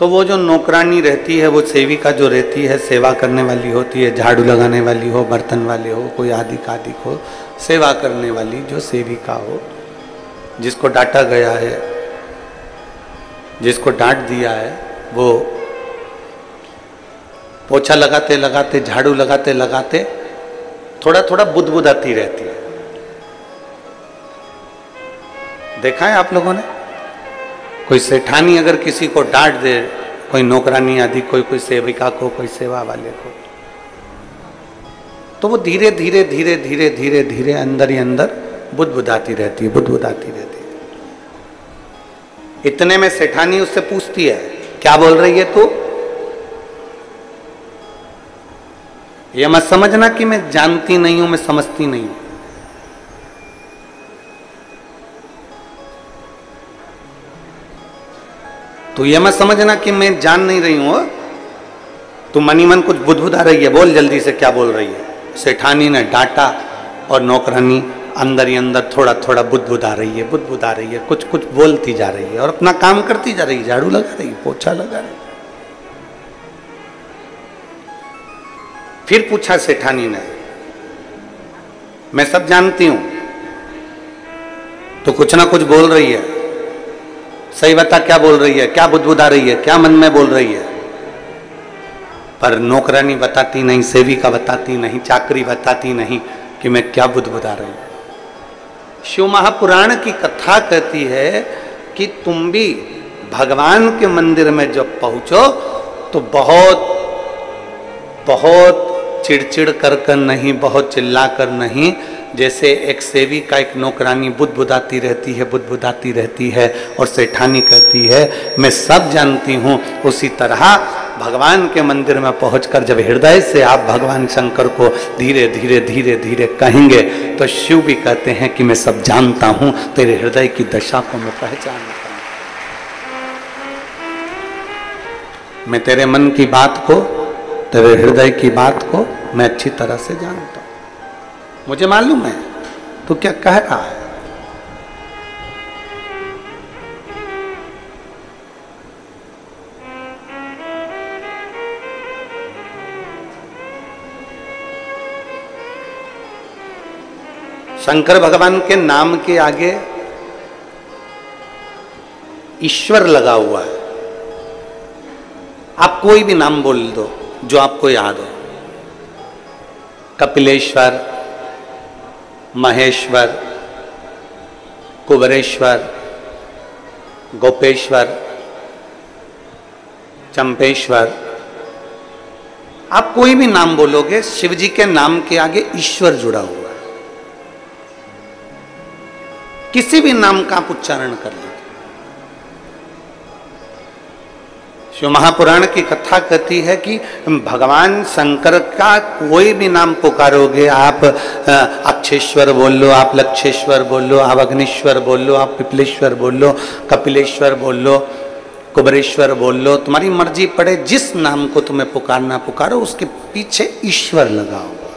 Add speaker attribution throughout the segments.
Speaker 1: तो वो जो नौकरानी रहती है, वो सेविका जो रहती है, सेवा करने वाली होती है, झाड़ू लगाने वाली हो, बर्तन वाले हो, कोई आदि आदि हो, सेवा करने वाली जो सेविका हो, जिसको डांटा गया है, जिसको डांट दिया है, वो पोछा लगाते लगाते, झाड़ू लगाते लगाते थोड़ा थोड़ा बुदबुदाती रहती है। देखा है आप लोगों ने? कोई सेठानी अगर किसी को डांट दे, कोई नौकरानी आदि, कोई कोई सेविका को, कोई सेवा वाले को तो वो धीरे धीरे धीरे धीरे धीरे धीरे अंदर ही अंदर बुद्ध बुदबुदाती रहती है बुद्ध बुदबुदाती रहती है। इतने में सेठानी उससे पूछती है, क्या बोल रही है तू? ये मत समझना कि मैं जानती नहीं हूँ, मैं समझती नहीं हूँ। तो ये मत समझना कि मैं जान नहीं रही हूँ। तू मनी मन कुछ बुदबुदा रही है, बोल जल्दी से क्या बोल रही है। सेठानी ने डांटा और नौकरानी अंदर ही अंदर थोड़ा थोड़ा बुदबुदा रही है बुदबुदा रही है कुछ कुछ बोलती जा रही है और अपना काम करती जा रही है, झाड़ू लगा रही है, पोछा लगा रही फिर पूछा सेठानी ने, मैं सब जानती हूँ तो कुछ ना कुछ बोल रही है। सही बता, क्या बोल रही है? क्या बुदबुदा रही है? क्या मन में बोल रही है? पर नौकरानी बताती नहीं, सेविका बताती नहीं, चाकरी बताती नहीं कि मैं क्या बुदबुदा रही। हूँ शिव महापुराण की कथा कहती है कि तुम भी भगवान के मंदिर में जब पहुंचो तो बहुत बहुत चिड़चिड़ कर कर नहीं, बहुत चिल्ला कर नहीं जैसे एक सेवी का एक नौकरानी बुदबुदाती रहती है, बुदबुदाती रहती है और सेठानी कहती है, मैं सब जानती हूँ। उसी तरह भगवान के मंदिर में पहुंचकर जब हृदय से आप भगवान शंकर को धीरे धीरे धीरे धीरे कहेंगे तो शिव भी कहते हैं कि मैं सब जानता हूँ, तेरे हृदय की दशा को मैं पहचानता हूँ। मैं तेरे मन की बात को, तेरे हृदय की बात को मैं अच्छी तरह से जानता हूँ। मुझे मालूम है। तो क्या कह रहा है? शंकर भगवान के नाम के आगे ईश्वर लगा हुआ है। आप कोई भी नाम बोल दो, जो आपको याद हो। कपिलेश्वर महेश्वर, कुबरेश्वर, गोपेश्वर, चंपेश्वर। आप कोई भी नाम बोलोगे शिव जी के नाम के आगे ईश्वर जुड़ा हुआ है। किसी भी नाम का आप उच्चारण कर लीजिए। शिव महापुराण की कथा कहती है कि भगवान शंकर का कोई भी नाम पुकारोगे, आप अक्षेश्वर बोल लो आप लक्षेश्वर बोल लो आप अग्निश्वर बोल लो आप पिपलेश्वर बोल लो कपिलेश्वर बोल लो कुबरेश्वर बोल लो तुम्हारी मर्ज़ी पड़े, जिस नाम को तुम्हें पुकारना पुकारो, उसके पीछे ईश्वर लगा हुआ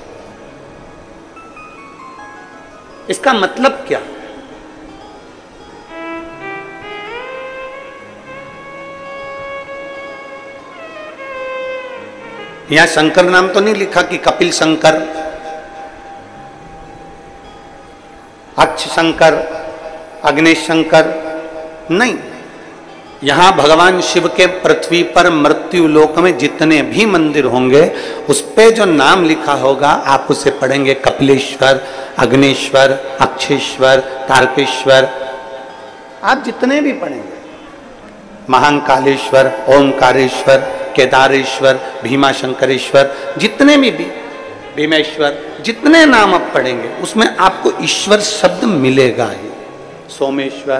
Speaker 1: इसका मतलब क्या? यहाँ शंकर नाम तो नहीं लिखा कि कपिल शंकर अक्ष शंकर, अग्नेश शंकर, नहीं। यहाँ भगवान शिव के पृथ्वी पर मृत्यु लोक में जितने भी मंदिर होंगे, उस पे जो नाम लिखा होगा, आप उसे पढ़ेंगे कपिलेश्वर, अग्नेश्वर, अक्षेश्वर, तारकेश्वर। आप जितने भी पढ़ेंगे, महाकालेश्वर, ओंकारेश्वर केदारेश्वर भीमा शंकरेश्वर जितने भी, भीमेश्वर, जितने नाम आप पढ़ेंगे, उसमें आपको ईश्वर शब्द मिलेगा ही। सोमेश्वर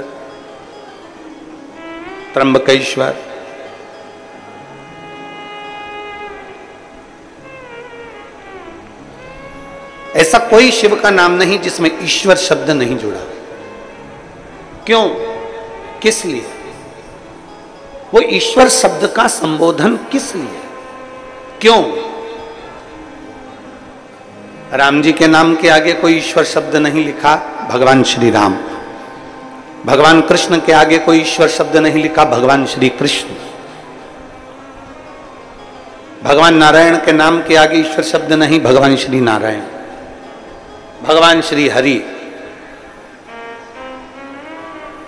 Speaker 1: त्र्यंबकेश्वर ऐसा कोई शिव का नाम नहीं जिसमें ईश्वर शब्द नहीं जुड़ा। क्यों? किस लिए? वो ईश्वर शब्द का संबोधन किस लिए? क्यों? राम जी के नाम के आगे कोई ईश्वर शब्द नहीं लिखा, भगवान श्री राम। भगवान कृष्ण के आगे कोई ईश्वर शब्द नहीं लिखा, भगवान श्री कृष्ण। भगवान नारायण के नाम के आगे ईश्वर शब्द नहीं, भगवान श्री नारायण। भगवान श्री हरि।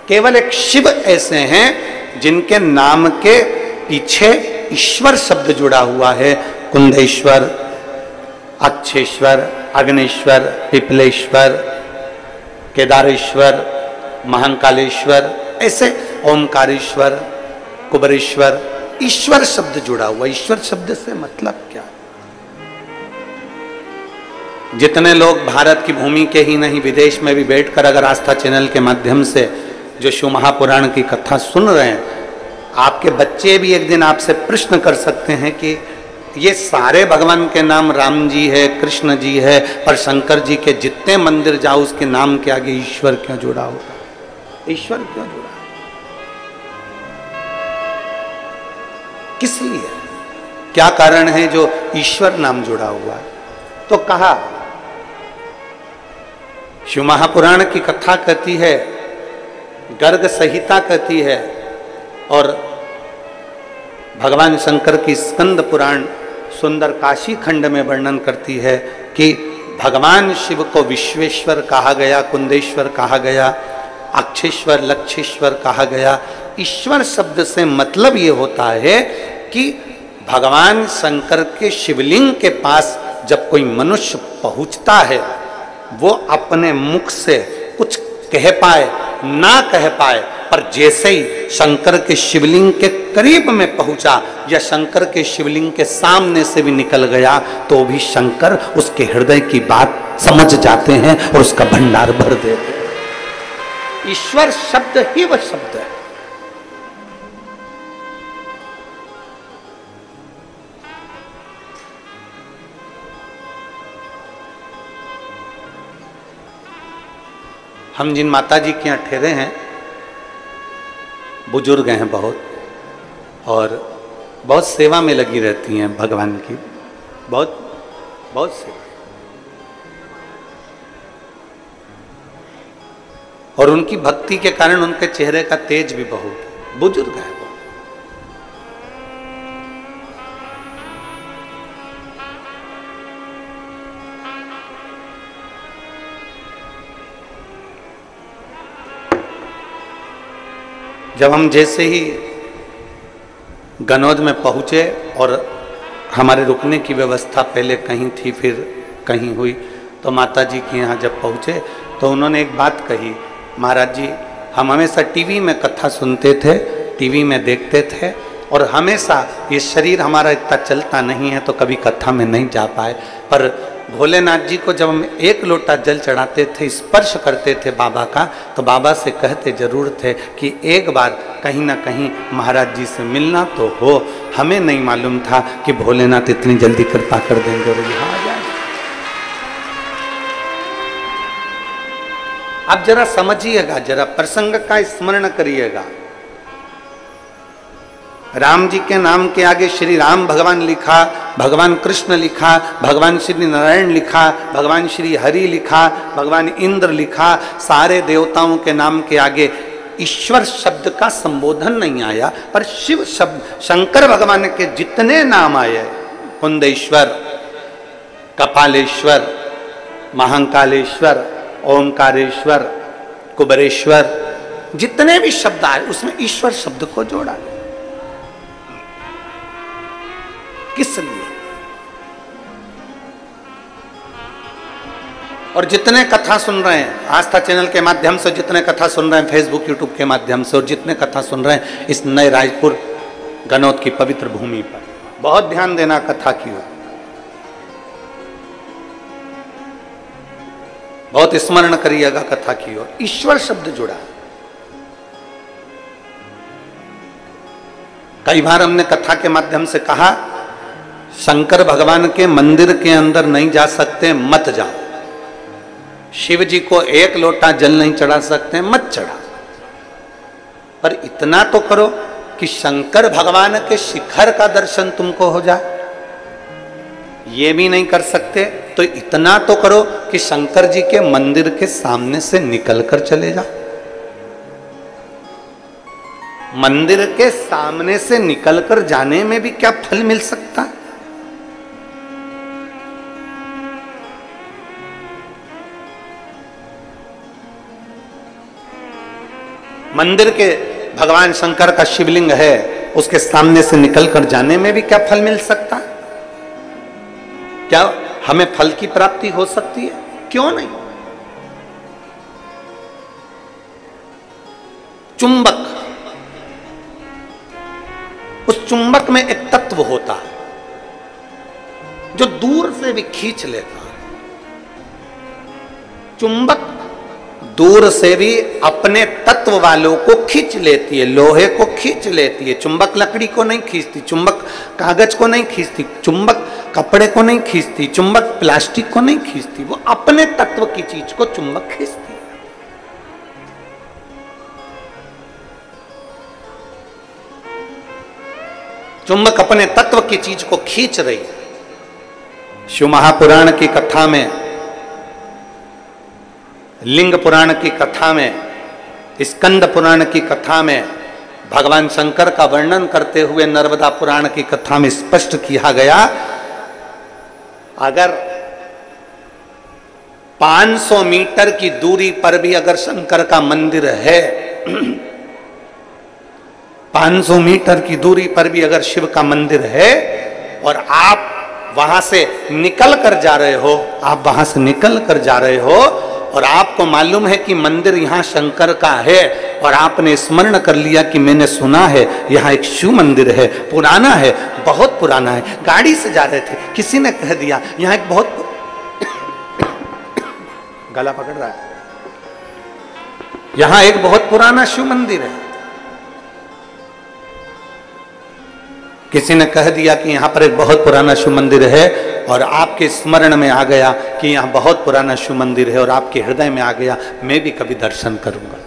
Speaker 1: केवल एक शिव ऐसे हैं जिनके नाम के पीछे ईश्वर शब्द जुड़ा हुआ है। कुंदेश्वर, अक्षेश्वर, अग्नेश्वर, पिपलेश्वर, केदारेश्वर, महाकालेश्वर, ऐसे ओमकारेश्वर कुबरेश्वर, ईश्वर शब्द जुड़ा हुआ। ईश्वर शब्द से मतलब क्या? जितने लोग भारत की भूमि के ही नहीं, विदेश में भी बैठकर अगर आस्था चैनल के माध्यम से जो शिव महापुराण की कथा सुन रहे हैं, आपके बच्चे भी एक दिन आपसे प्रश्न कर सकते हैं कि ये सारे भगवान के नाम राम जी है, कृष्ण जी है, पर शंकर जी के जितने मंदिर जाओ, उसके नाम के आगे ईश्वर क्यों जुड़ा होगा ईश्वर क्यों जुड़ा किस लिए? क्या कारण है जो ईश्वर नाम जुड़ा हुआ है? तो कहा, शिव महापुराण की कथा कहती है गर्ग संहिता कहती है और भगवान शंकर की स्कंद पुराण सुंदर काशी खंड में वर्णन करती है कि भगवान शिव को विश्वेश्वर कहा गया, कुंदेश्वर कहा गया, अक्षेश्वर, लक्षेश्वर कहा गया। ईश्वर शब्द से मतलब ये होता है कि भगवान शंकर के शिवलिंग के पास जब कोई मनुष्य पहुँचता है, वो अपने मुख से कुछ कह पाए, ना कह पाए, पर जैसे ही शंकर के शिवलिंग के करीब में पहुँचा, या शंकर के शिवलिंग के सामने से भी निकल गया तो भी शंकर उसके हृदय की बात समझ जाते हैं और उसका भंडार भर देते हैं। ईश्वर शब्द ही वह शब्द है। हम जिन माता जी के यहाँ ठहरे हैं, बुज़ुर्ग हैं बहुत, और बहुत सेवा में लगी रहती हैं भगवान की, बहुत बहुत सेवा। और उनकी भक्ति के कारण उनके चेहरे का तेज भी बहुत, बुज़ुर्ग है जब हम जैसे ही गनौज में पहुँचे और हमारे रुकने की व्यवस्था पहले कहीं थी, फिर कहीं हुई तो माता जी के यहाँ जब पहुँचे तो उन्होंने एक बात कही, महाराज जी, हम हमेशा टीवी में कथा सुनते थे, टीवी में देखते थे और हमेशा ये शरीर हमारा इतना चलता नहीं है तो कभी कथा में नहीं जा पाए। पर भोलेनाथ जी को जब हम एक लोटा जल चढ़ाते थे, स्पर्श करते थे बाबा का तो बाबा से कहते ज़रूर थे कि एक बार कहीं ना कहीं महाराज जी से मिलना तो हो। हमें नहीं मालूम था कि भोलेनाथ इतनी जल्दी कृपा कर देंगे और यहाँ आ जाए आप जरा समझिएगा, जरा प्रसंग का स्मरण करिएगा। राम जी के नाम के आगे श्री राम भगवान लिखा, भगवान कृष्ण लिखा, भगवान श्री नारायण लिखा, भगवान श्री हरि लिखा, भगवान इंद्र लिखा, सारे देवताओं के नाम के आगे ईश्वर शब्द का संबोधन नहीं आया, पर शिव शब्द, शंकर भगवान के जितने नाम आए, कुंदेश्वर, कपालेश्वर, महाकालेश्वर, ओंकारेश्वर, कुबरेश्वर, जितने भी शब्द आए, उसमें ईश्वर शब्द को जोड़ा। किस लिए? और जितने कथा सुन रहे हैं, आस्था चैनल के माध्यम से जितने कथा सुन रहे हैं फेसबुक यूट्यूब के माध्यम से, और जितने कथा सुन रहे हैं, इस नए राजपुर गनौत की पवित्र भूमि पर। बहुत ध्यान देना कथा की ओर। बहुत स्मरण करिएगा कथा की ओर। ईश्वर शब्द जुड़ा। कई बार हमने कथा के माध्यम से कहा शंकर भगवान के मंदिर के अंदर नहीं जा सकते, मत जाओ। शिव जी को एक लोटा जल नहीं चढ़ा सकते, मत चढ़ा। पर इतना तो करो कि शंकर भगवान के शिखर का दर्शन तुमको हो जाए। ये भी नहीं कर सकते तो इतना तो करो कि शंकर जी के मंदिर के सामने से निकल कर चले जाओ। मंदिर के सामने से निकलकर जाने में भी क्या फल मिल सकता? है मंदिर के भगवान शंकर का शिवलिंग है, उसके सामने से निकल कर जाने में भी क्या फल मिल सकता? क्या हमें फल की प्राप्ति हो सकती है? क्यों नहीं? चुंबक। उस चुंबक में एक तत्व होता है, जो दूर से भी खींच लेता है। चुंबक दूर से भी अपने तत्व वालों को खींच लेती है, लोहे को खींच लेती है। चुंबक लकड़ी को नहीं खींचती, चुंबक कागज़ को नहीं खींचती, चुंबक कपड़े को नहीं खींचती, चुंबक प्लास्टिक को नहीं खींचती, वो अपने तत्व की चीज़ को चुंबक खींचती चुंबक अपने तत्व की चीज़ को खींच रही शिव महापुराण की कथा में लिंग पुराण की कथा में, स्कंद पुराण की कथा में, भगवान शंकर का वर्णन करते हुए नर्मदा पुराण की कथा में स्पष्ट किया गया, अगर 500 मीटर की दूरी पर भी अगर शंकर का मंदिर है 500 मीटर की दूरी पर भी अगर शिव का मंदिर है, और आप वहाँ से निकल कर जा रहे हो, आप वहाँ से निकल कर जा रहे हो और आपको मालूम है कि मंदिर यहाँ शंकर का है और आपने स्मरण कर लिया कि मैंने सुना है, यहाँ एक शिव मंदिर है, पुराना है, बहुत पुराना है। गाड़ी से जा रहे थे, किसी ने कह दिया, यहाँ एक बहुत गला पकड़ रहा है। यहाँ एक बहुत पुराना शिव मंदिर है। किसी ने कह दिया कि यहाँ पर एक बहुत पुराना शिव मंदिर है और आपके स्मरण में आ गया कि यहाँ बहुत पुराना शिव मंदिर है और आपके हृदय में आ गया, मैं भी कभी दर्शन करूँगा।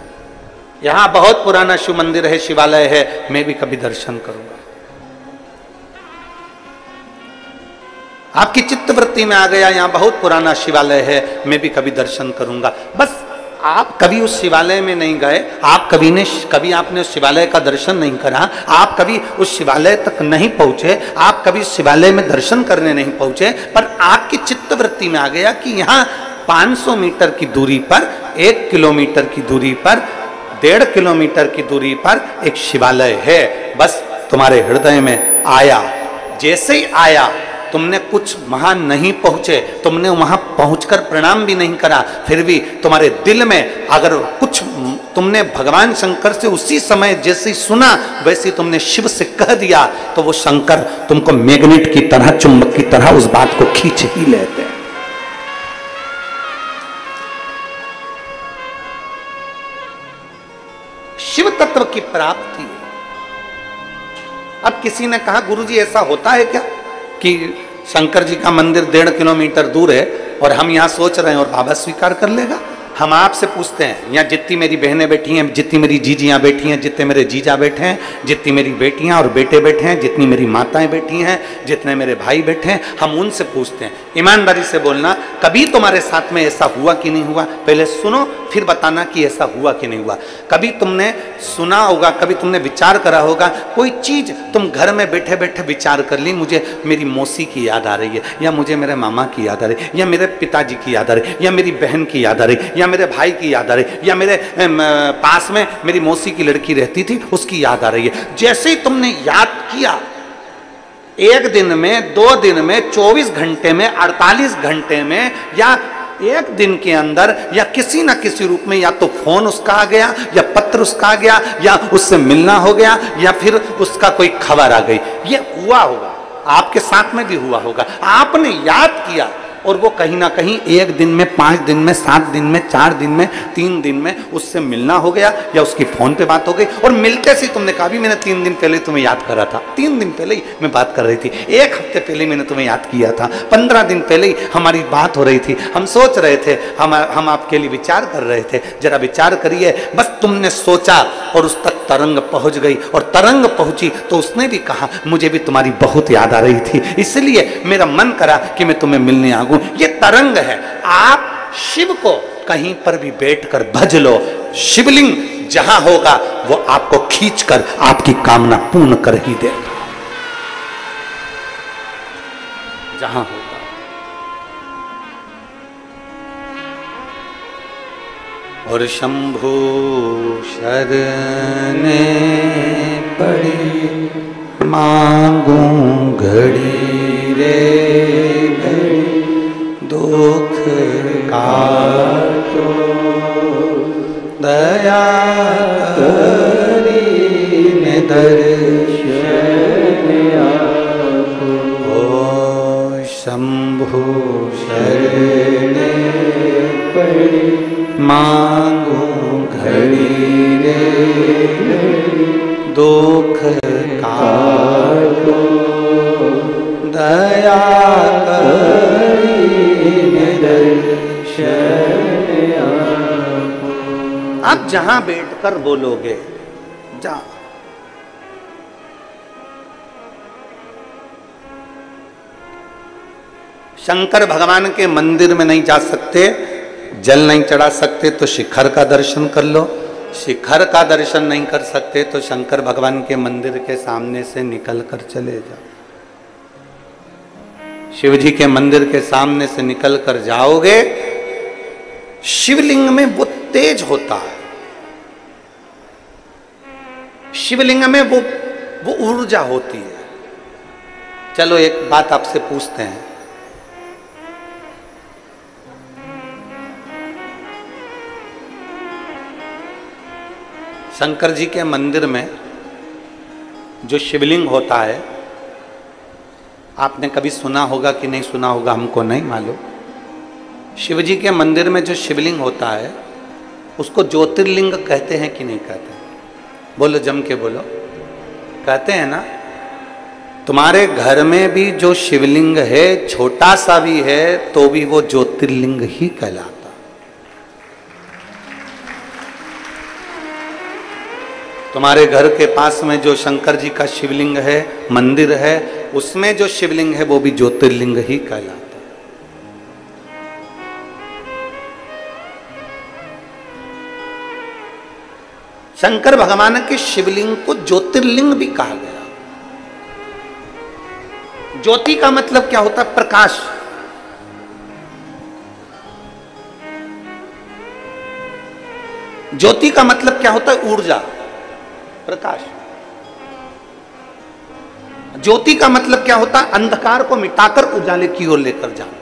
Speaker 1: यहाँ बहुत पुराना शिव मंदिर है, शिवालय है, मैं भी कभी दर्शन करूँगा। आपकी चित्तवृत्ति में आ गया, यहाँ बहुत पुराना शिवालय है, मैं भी कभी दर्शन करूँगा। बस आप कभी उस शिवालय में नहीं गए, आप कभी ने कभी आपने उस शिवालय का दर्शन नहीं करा, आप कभी उस शिवालय तक नहीं पहुँचे, आप कभी शिवालय में दर्शन करने नहीं पहुँचे, पर आपकी चित्तवृत्ति में आ गया कि यहाँ 500 मीटर की दूरी पर, एक किलोमीटर की दूरी पर, डेढ़ किलोमीटर की दूरी पर एक शिवालय है। बस तुम्हारे हृदय में आया। जैसे ही आया तुमने कुछ वहाँ नहीं पहुँचे, तुमने वहाँ पहुंचकर प्रणाम भी नहीं करा, फिर भी तुम्हारे दिल में अगर कुछ तुमने भगवान शंकर से उसी समय जैसे सुना, वैसे तुमने शिव से कह दिया तो वो शंकर तुमको मैग्नेट की तरह, चुंबक की तरह उस बात को खींच ही लेते हैं। शिव तत्व की प्राप्ति। अब किसी ने कहा, गुरुजी, ऐसा होता है क्या? कि शंकर जी का मंदिर डेढ़ किलोमीटर दूर है और हम यहाँ सोच रहे हैं और बाबा स्वीकार कर लेगा। हम आपसे पूछते हैं, यहाँ जितनी मेरी बहनें बैठी हैं, जितनी मेरी जीजियाँ बैठी हैं, जितने मेरे जीजा बैठे हैं, जितनी मेरी बेटियाँ और बेटे बैठे हैं, जितनी मेरी माताएँ बैठी हैं, जितने मेरे भाई बैठे हैं, हम उनसे पूछते हैं, ईमानदारी से बोलना, कभी तुम्हारे साथ में ऐसा हुआ कि नहीं हुआ? पहले सुनो, फिर बताना कि ऐसा हुआ कि नहीं हुआ। कभी तुमने सुना होगा, कभी तुमने विचार करा होगा, कोई चीज़ तुम घर में बैठे बैठे विचार कर ली, मुझे मेरी मौसी की याद आ रही है, या मुझे मेरे मामा की याद आ रही है, या मेरे पिताजी की याद आ रही है, या मेरी बहन की याद आ रही है, या मेरे भाई की याद आ रही, या मेरे पास में मेरी मौसी की लड़की रहती थी, उसकी याद आ रही है। जैसे ही तुमने याद किया, एक दिन में, दो दिन में 24 घंटे में 48 घंटे में, या एक दिन के अंदर, या किसी ना किसी रूप में, या तो फ़ोन उसका आ गया, या पत्र उसका आ गया, या उससे मिलना हो गया, या फिर उसका कोई खबर आ गई। ये हुआ होगा, आपके साथ में भी हुआ होगा। आपने याद किया और वो कहीं ना कहीं एक दिन में, पाँच दिन में, सात दिन में, चार दिन में, तीन दिन में उससे मिलना हो गया या उसकी फ़ोन पे बात हो गई। और मिलते से तुमने कहा भी मैंने तीन दिन पहले तुम्हें याद करा था। तीन दिन पहले ही मैं बात कर रही थी। एक हफ़्ते पहले मैंने तुम्हें याद किया था। पंद्रह दिन पहले ही हमारी बात हो रही थी। हम सोच रहे थे, हम हम आपके लिए विचार कर रहे थे। जरा विचार करिए। बस तुमने सोचा और उस तरंग पहुँच गई और तरंग पहुँची तो उसने भी कहा, मुझे भी तुम्हारी बहुत याद आ रही थी। इसलिए मेरा मन करा कि मैं तुम्हें मिलने आ लागू ये तरंग है। आप शिव को कहीं पर भी बैठकर भज लो। शिवलिंग जहाँ होगा, वो आपको खींचकर आपकी कामना पूर्ण कर ही देगा। जहाँ होगा और शंभु शरने पड़ी मांगू घड़ी रे घड़ी दुख का दया करी दर्शन ओ शंभु शरणे मांगू घड़ी रे दुख का दया आप जहाँ बैठकर बोलोगे जा शंकर भगवान के मंदिर में नहीं जा सकते जल नहीं चढ़ा सकते तो शिखर का दर्शन कर लो। शिखर का दर्शन नहीं कर सकते तो शंकर भगवान के मंदिर के सामने से निकल कर चले जाओ। शिव जी के मंदिर के सामने से निकल कर जाओगे, शिवलिंग में वो तेज होता है। शिवलिंग में वो वो ऊर्जा होती है। चलो एक बात आपसे पूछते हैं। शंकर जी के मंदिर में जो शिवलिंग होता है, आपने कभी सुना होगा कि नहीं सुना होगा, हमको नहीं मालूम। शिव जी के मंदिर में जो शिवलिंग होता है, उसको ज्योतिर्लिंग कहते हैं कि नहीं कहते बोलो, जम के बोलो। कहते हैं ना, तुम्हारे घर में भी जो शिवलिंग है, छोटा सा भी है तो भी वो ज्योतिर्लिंग ही कहलाता तुम्हारे घर के पास में जो शंकर जी का शिवलिंग है, मंदिर है, उसमें जो शिवलिंग है, वो भी ज्योतिर्लिंग ही कहलाता शंकर भगवान के शिवलिंग को ज्योतिर्लिंग भी कहा गया। ज्योति का मतलब क्या होता है? प्रकाश। ज्योति का मतलब क्या होता है? ऊर्जा। प्रकाश। ज्योति का मतलब क्या होता? है अंधकार को मिटाकर उजाले की ओर लेकर जाना।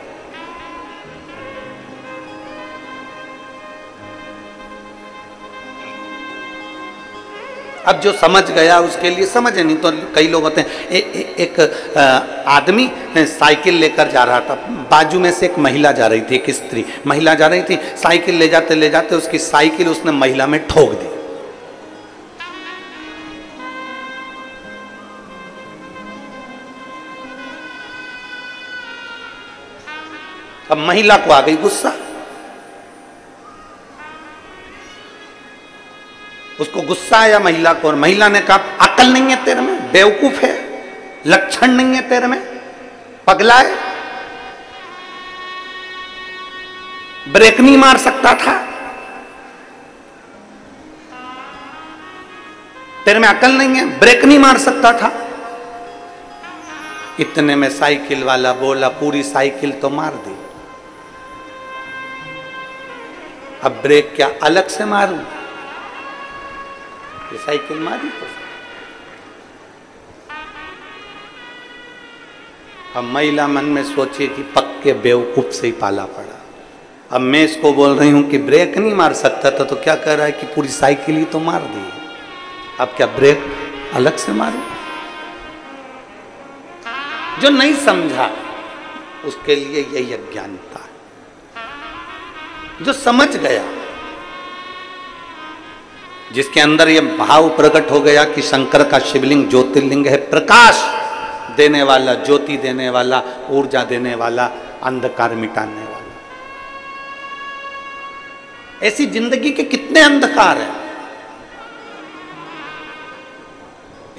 Speaker 1: अब जो समझ गया उसके लिए समझ नहीं तो कई लोग होते हैं ए, ए, एक आदमी साइकिल लेकर जा रहा था। बाजू में से एक महिला जा रही थी एक स्त्री। महिला जा रही थी साइकिल ले जाते ले जाते उसकी साइकिल उसने महिला में ठोक दी। अब महिला को आ गई गुस्सा। उसको गुस्सा आया महिला को और महिला ने कहा, अकल नहीं है तेरे में, बेवकूफ़ है, लक्षण नहीं है तेरे में, पगला है। ब्रेक नहीं मार सकता था। तेरे में अकल नहीं है, ब्रेक नहीं मार सकता था। इतने में साइकिल वाला बोला, पूरी साइकिल तो मार दी। अब ब्रेक क्या अलग से मारूं? साइकिल मारी तो। अब महिला मन में सोचे कि पक्के बेवकूफ़ से ही पाला पड़ा। अब मैं इसको बोल रही हूँ कि ब्रेक नहीं मार सकता था तो क्या कह रहा है कि पूरी साइकिल ही तो मार दी। अब क्या ब्रेक अलग से मारू? जो नहीं समझा, उसके लिए यही अज्ञानता। जो समझ गया, जिसके अंदर यह भाव प्रकट हो गया कि शंकर का शिवलिंग ज्योतिर्लिंग है, प्रकाश देने वाला, ज्योति देने वाला, ऊर्जा देने वाला, अंधकार मिटाने वाला। ऐसी ज़िंदगी के कितने अंधकार हैं।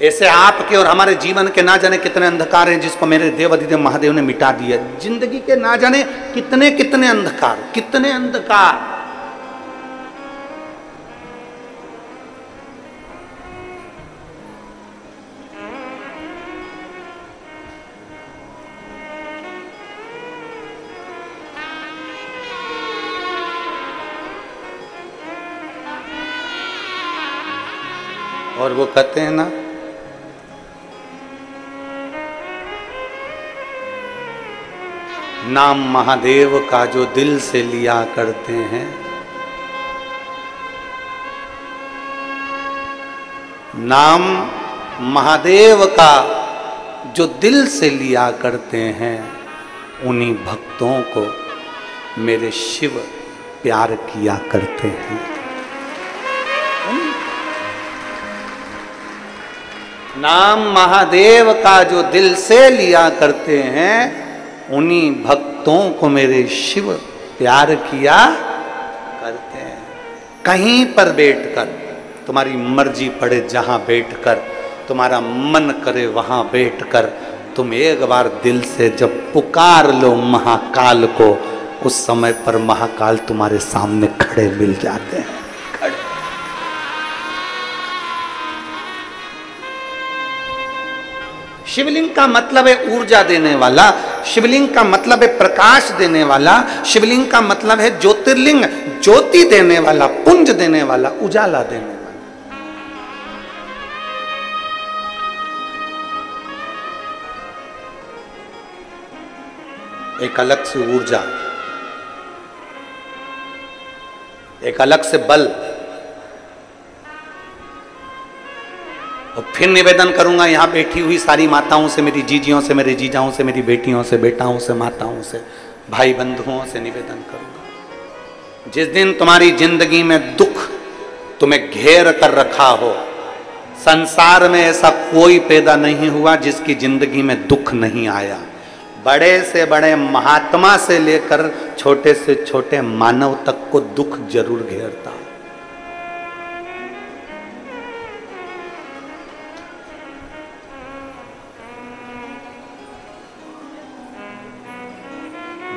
Speaker 1: ऐसे आपके और हमारे जीवन के ना जाने कितने अंधकार हैं जिसको मेरे देव अधिदेव महादेव ने मिटा दिया। ज़िंदगी के ना जाने कितने कितने अंधकार कितने अंधकार। और वो कहते हैं ना नाम महादेव का जो दिल से लिया करते हैं। नाम महादेव का जो दिल से लिया करते हैं, उन्हीं भक्तों को मेरे शिव प्यार किया करते हैं। नाम महादेव का जो दिल से लिया करते हैं उन्हीं भक्तों को मेरे शिव प्यार किया करते हैं। कहीं पर बैठकर तुम्हारी मर्ज़ी पड़े जहाँ बैठकर तुम्हारा मन करे वहाँ बैठकर तुम एक बार दिल से जब पुकार लो महाकाल को, उस समय पर महाकाल तुम्हारे सामने खड़े मिल जाते हैं। शिवलिंग का मतलब है ऊर्जा देने वाला, शिवलिंग का मतलब है प्रकाश देने वाला, शिवलिंग का मतलब है ज्योतिर्लिंग, ज्योति देने वाला, पुंज देने वाला, उजाला देने वाला। एक अलग से ऊर्जा, एक अलग से बल और फिर निवेदन करूँगा, यहाँ बैठी हुई सारी माताओं से, मेरी जीजियों से, मेरे जीजाओं से, मेरी बेटियों से, बेटाओं से, माताओं से भाई बंधुओं से निवेदन करूँगा। जिस दिन तुम्हारी ज़िंदगी में दुख तुम्हें घेर कर रखा हो, संसार में ऐसा कोई पैदा नहीं हुआ जिसकी ज़िंदगी में दुख नहीं आया। बड़े से बड़े महात्मा से लेकर छोटे से छोटे मानव तक को दुख ज़रूर घेरता।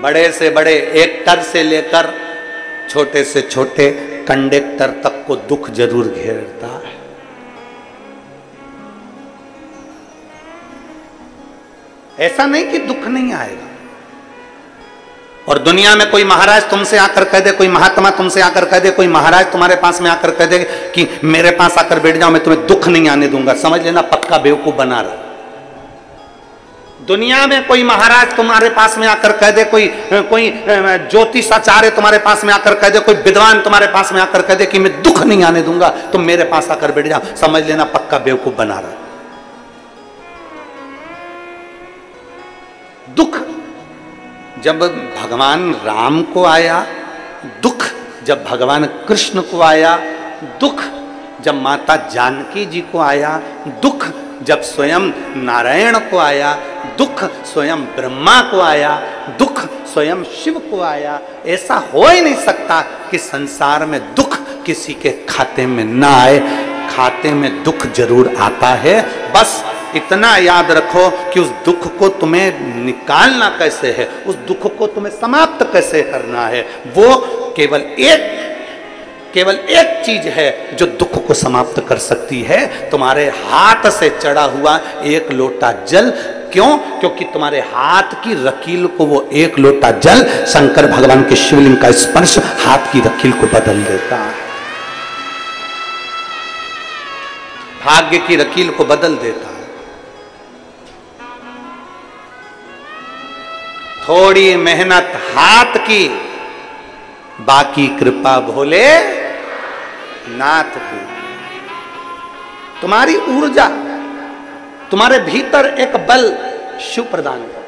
Speaker 1: बड़े से बड़े एक्टर से लेकर छोटे से छोटे कंडक्टर तक को दुख ज़रूर घेरता है। ऐसा नहीं कि दुख नहीं आएगा। और दुनिया में कोई महाराज तुमसे आकर कह दे, कोई महात्मा तुमसे आकर कह दे, कोई महाराज तुम्हारे पास में आकर कह दे कि मेरे पास आकर बैठ जाओ, मैं तुम्हें दुख नहीं आने दूँगा। समझ लेना, पक्का बेवकूफ़ बना रहा। दुनिया में कोई महाराज तुम्हारे पास में आकर कह दे, कोई कोई ज्योतिष आचार्य तुम्हारे पास में आकर कह दे, कोई विद्वान तुम्हारे पास में आकर कह दे कि मैं दुख नहीं आने दूँगा, तुम मेरे पास आकर बैठ जाओ। समझ लेना, पक्का बेवकूफ़ बना रहा दुख, जब भगवान राम को आया, दुख, जब भगवान कृष्ण को आया, दुख, जब माता जानकी जी को आया, दुख, जब स्वयं नारायण को आया दुख स्वयं ब्रह्मा को आया, दुख स्वयं शिव को आया। ऐसा हो ही नहीं सकता कि संसार में दुख किसी के खाते में ना आए। खाते में दुख ज़रूर आता है। बस इतना याद रखो कि उस दुख को तुम्हें निकालना कैसे है? उस दुख को तुम्हें समाप्त कैसे करना है? वो केवल एक केवल एक चीज़ है जो दुख को समाप्त कर सकती है। तुम्हारे हाथ से चढ़ा हुआ एक लोटा जल क्यों? क्योंकि तुम्हारे हाथ की रकील को वो एक लोटा जल शंकर भगवान के शिवलिंग का स्पर्श हाथ की रकील को बदल देता है। भाग्य की रकील को बदल देता है। थोड़ी मेहनत हाथ की, बाकी कृपा भोले नाथ की। तुम्हारी ऊर्जा तुम्हारे भीतर एक बल शिव प्रदान कर।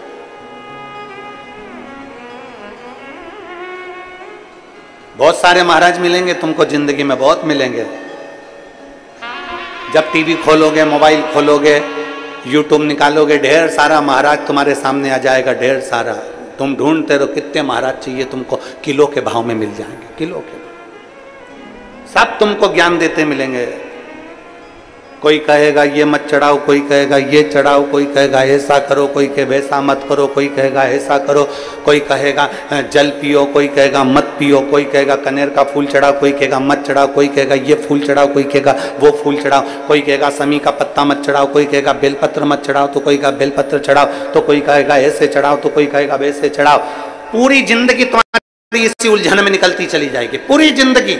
Speaker 1: बहुत सारे महाराज मिलेंगे, तुमको ज़िंदगी में बहुत मिलेंगे। जब टीवी खोलोगे, मोबाइल खोलोगे, यूट्यूब निकालोगे, ढेर सारा महाराज तुम्हारे सामने आ जाएगा, ढेर सारा। तुम ढूंढते रहो, कितने महाराज चाहिए तुमको, किलो के भाव में मिल जाएँगे, किलो के। सब तुमको ज्ञान देते मिलेंगे। कोई कहेगा ये मत चढ़ाओ कोई कहेगा ये चढ़ाओ कोई कहेगा ऐसा करो कोई कहे वैसा मत करो कोई कहेगा ऐसा करो कोई कहेगा जल पियो कोई कहेगा मत पियो कोई कहेगा कनेर का फूल चढ़ाओ कोई कहेगा मत चढ़ाओ कोई कहेगा ये फूल चढ़ाओ कोई कहेगा वो फूल चढ़ाओ कोई कहेगा समी का पत्ता मत चढ़ाओ कोई कहेगा बेलपत्र मत चढ़ाओ तो कोई कहेगा बेलपत्र चढ़ाओ तो कोई कहेगा ऐसे चढ़ाओ तो कोई कहेगा वैसे चढ़ाओ पूरी ज़िंदगी तुम्हारी इसी उलझन में निकलती चली जाएगी पूरी ज़िंदगी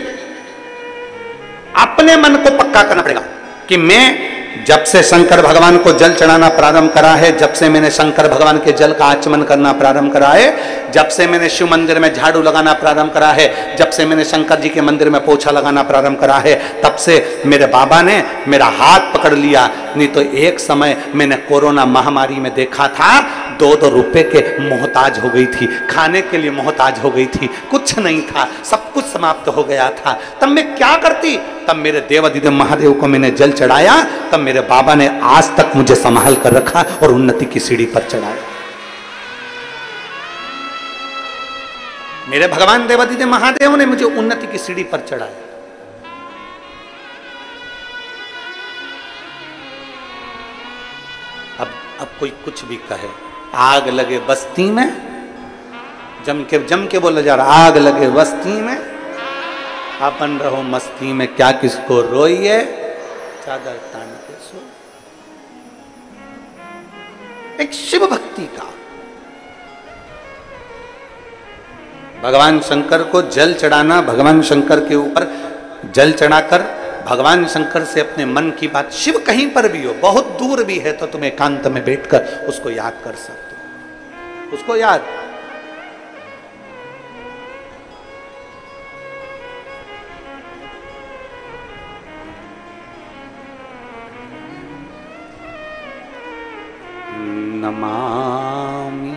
Speaker 1: अपने मन को पक्का करना पड़ेगा कि मैं जब से शंकर भगवान को जल चढ़ाना प्रारंभ करा है, जब से मैंने शंकर भगवान के जल का आचमन करना प्रारंभ करा है, जब से मैंने शिव मंदिर में झाड़ू लगाना प्रारंभ करा है, जब से मैंने शंकर जी के मंदिर में पोछा लगाना प्रारंभ करा है, तब से मेरे बाबा ने मेरा हाथ पकड़ लिया। नहीं तो एक समय मैंने कोरोना महामारी में देखा था, दो दो रुपए के मोहताज हो गई थी, खाने के लिए मोहताज हो गई थी, कुछ नहीं था, सब समाप्त हो गया था। तब मैं क्या करती? तब मेरे देवादिदेव महादेव को मैंने जल चढ़ाया, तब मेरे बाबा ने आज तक मुझे संभाल कर रखा और उन्नति की सीढ़ी पर चढ़ाया। मेरे भगवान देवादिदेव महादेव ने मुझे उन्नति की सीढ़ी पर चढ़ाया। अब अब कोई कुछ भी कहे, आग लगे बस्ती में, जम के जम के बोला जा रहा, आग लगे बस्ती में अपन रहो, मस्ती में क्या किसको रोइए? चादर तान के सो। एक शिव भक्ति का। भगवान शंकर को जल चढ़ाना, भगवान शंकर के ऊपर जल चढ़ाकर भगवान शंकर से अपने मन की बात, शिव कहीं पर भी हो, बहुत दूर भी है तो तुम एकांत में बैठकर उसको याद कर सकते हो। उसको याद नमामि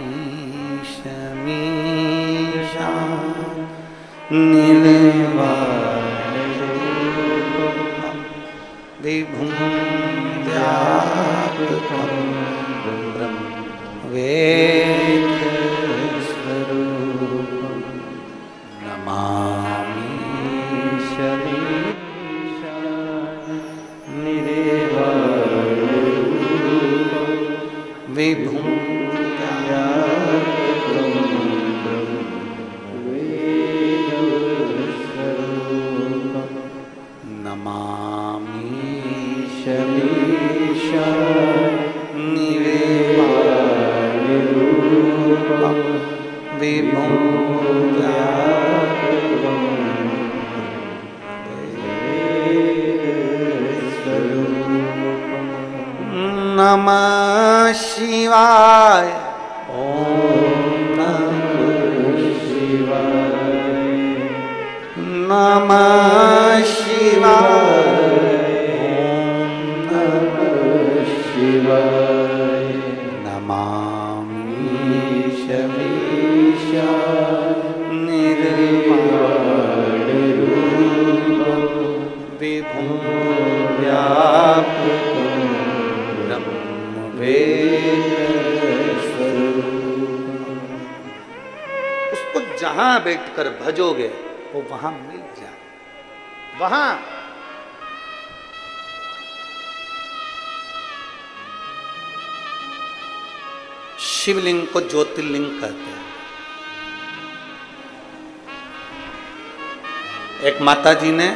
Speaker 1: शमीशा विभुं व्यापकं ब्रह्म वेदस्वरूपं विभुं नमः शिवाय। ॐ नमः शिवाय। शमीशा। निर्वाणरूपं विभुं। जहाँ बैठकर भजोगे वो वहाँ मिल जाए। वहाँ। शिवलिंग को ज्योतिर्लिंग कहते हैं। एक माता जी ने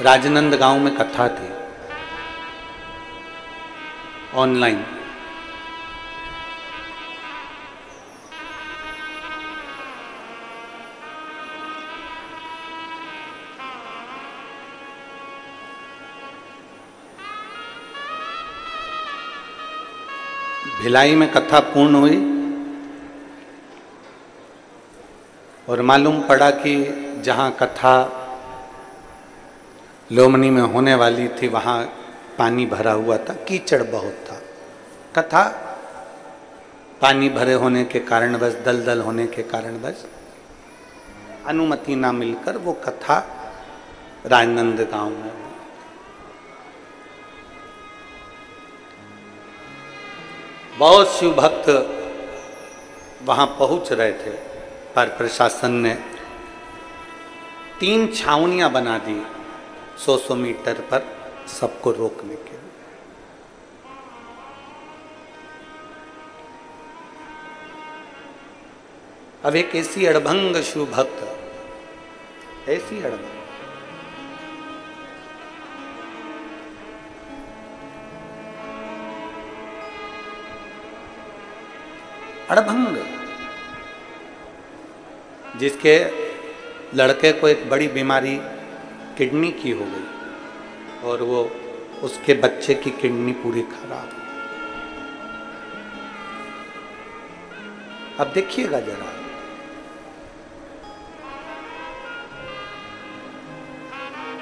Speaker 1: राजनंद गाँव में कथा थी। ऑनलाइन भिलाई में कथा पूर्ण हुई और मालूम पड़ा कि जहाँ कथा लोमनी में होने वाली थी, वहाँ पानी भरा हुआ था, कीचड़ बहुत था कथा पानी भरे होने के कारण बस दलदल होने के कारण बस अनुमति ना मिलकर वो कथा राजनंद गाँव में। बहुत शिव भक्त वहाँ पहुँच रहे थे, पर प्रशासन ने तीन छावनियाँ बना दी सौ सौ मीटर पर सबको रोकने के लिए। अब एक ऐसी अड़भंग शिव भक्त, ऐसी अड़भंग। अड़भंग, जिसके लड़के को एक बड़ी बीमारी, किडनी की हो गई। और वो उसके बच्चे की किडनी पूरी खराब अब देखिएगा जरा।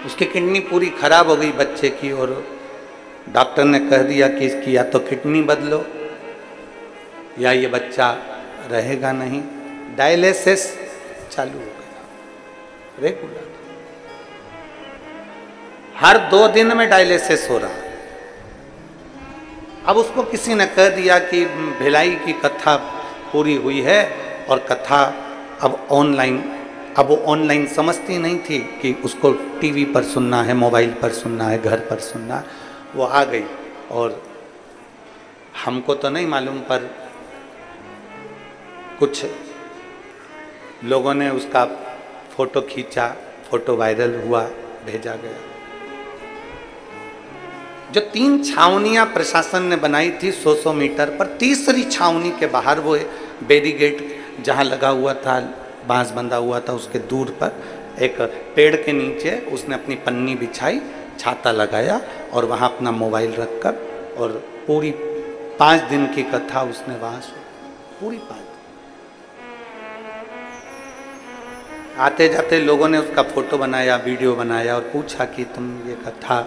Speaker 1: उसकी किडनी पूरी खराब हो गई बच्चे की और डॉक्टर ने कह दिया कि इसकी या तो किडनी बदलो, या ये बच्चा रहेगा नहीं। डायलिसिस चालू हो गया। रेगुलर। हर दो दिन में डायलिसिस हो रहा। अब उसको किसी ने कह दिया कि भिलाई की कथा पूरी हुई है और कथा अब ऑनलाइन अब वो ऑनलाइन समझती नहीं थी कि उसको टीवी पर सुनना है मोबाइल पर सुनना है, घर पर सुनना वो आ गई। और हमको तो नहीं मालूम, पर कुछ लोगों ने उसका फ़ोटो खींचा, फ़ोटो वायरल हुआ, भेजा गया। जो तीन छावनियाँ प्रशासन ने बनाई थी 100-100 मीटर पर, तीसरी छावनी के बाहर वो बैरिगेट जहाँ लगा हुआ था, बाँस बंधा हुआ था उसके दूर पर, एक पेड़ के नीचे उसने अपनी पन्नी बिछाई, छाता लगाया और वहाँ अपना मोबाइल रखकर और पूरी पाँच दिन की कथा उसने वहाँ सुनी। पूरी पाँच आते जाते लोगों ने उसका फ़ोटो बनाया, वीडियो बनाया और पूछा कि तुम ये कथा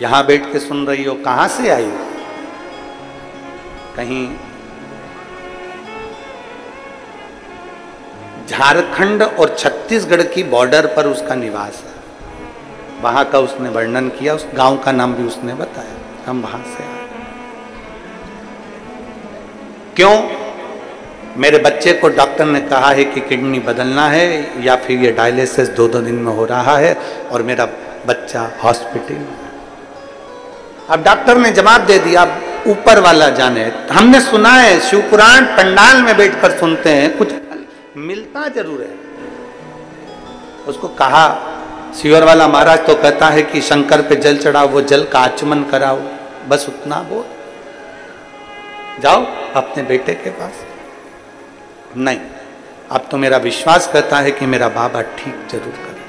Speaker 1: यहाँ बैठ के सुन रही हो, कहाँ से आई कहीं झारखंड और छत्तीसगढ़ की बॉर्डर पर उसका निवास है। वहाँ का उसने वर्णन किया, उस गाँव का नाम भी उसने बताया। हम वहाँ से आए। क्यों? मेरे बच्चे को डॉक्टर ने कहा है कि किडनी बदलना है, या फिर ये डायलिसिस दो दो दिन में हो रहा है, और मेरा बच्चा हॉस्पिटल अब डॉक्टर ने जवाब दे दिया, अब ऊपर वाला जाने। हमने सुना है, शिवपुराण पंडाल में बैठकर सुनते हैं, कुछ मिलता ज़रूर है। उसको कहा, शिवर वाला महाराज तो कहता है कि शंकर पे जल चढ़ाओ, वो जल का आचमन कराओ, बस उतना बोल। जाओ अपने बेटे के पास। नहीं, अब तो मेरा विश्वास करता है कि मेरा बाबा ठीक ज़रूर करे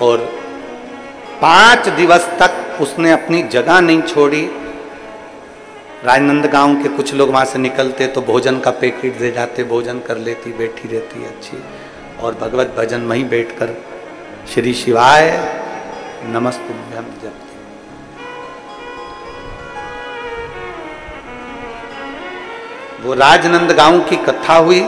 Speaker 1: और पाँच दिवस तक उसने अपनी जगह नहीं छोड़ी। राजनंद गाँव के कुछ लोग वहाँ से निकलते तो भोजन का पैकेट दे जाते, भोजन कर लेती, बैठी रहती अच्छी। और भगवत भजन में वहीं बैठकर श्री शिवाय नमस्तुभ्यम वो राजनंद गाँव की कथा हुई।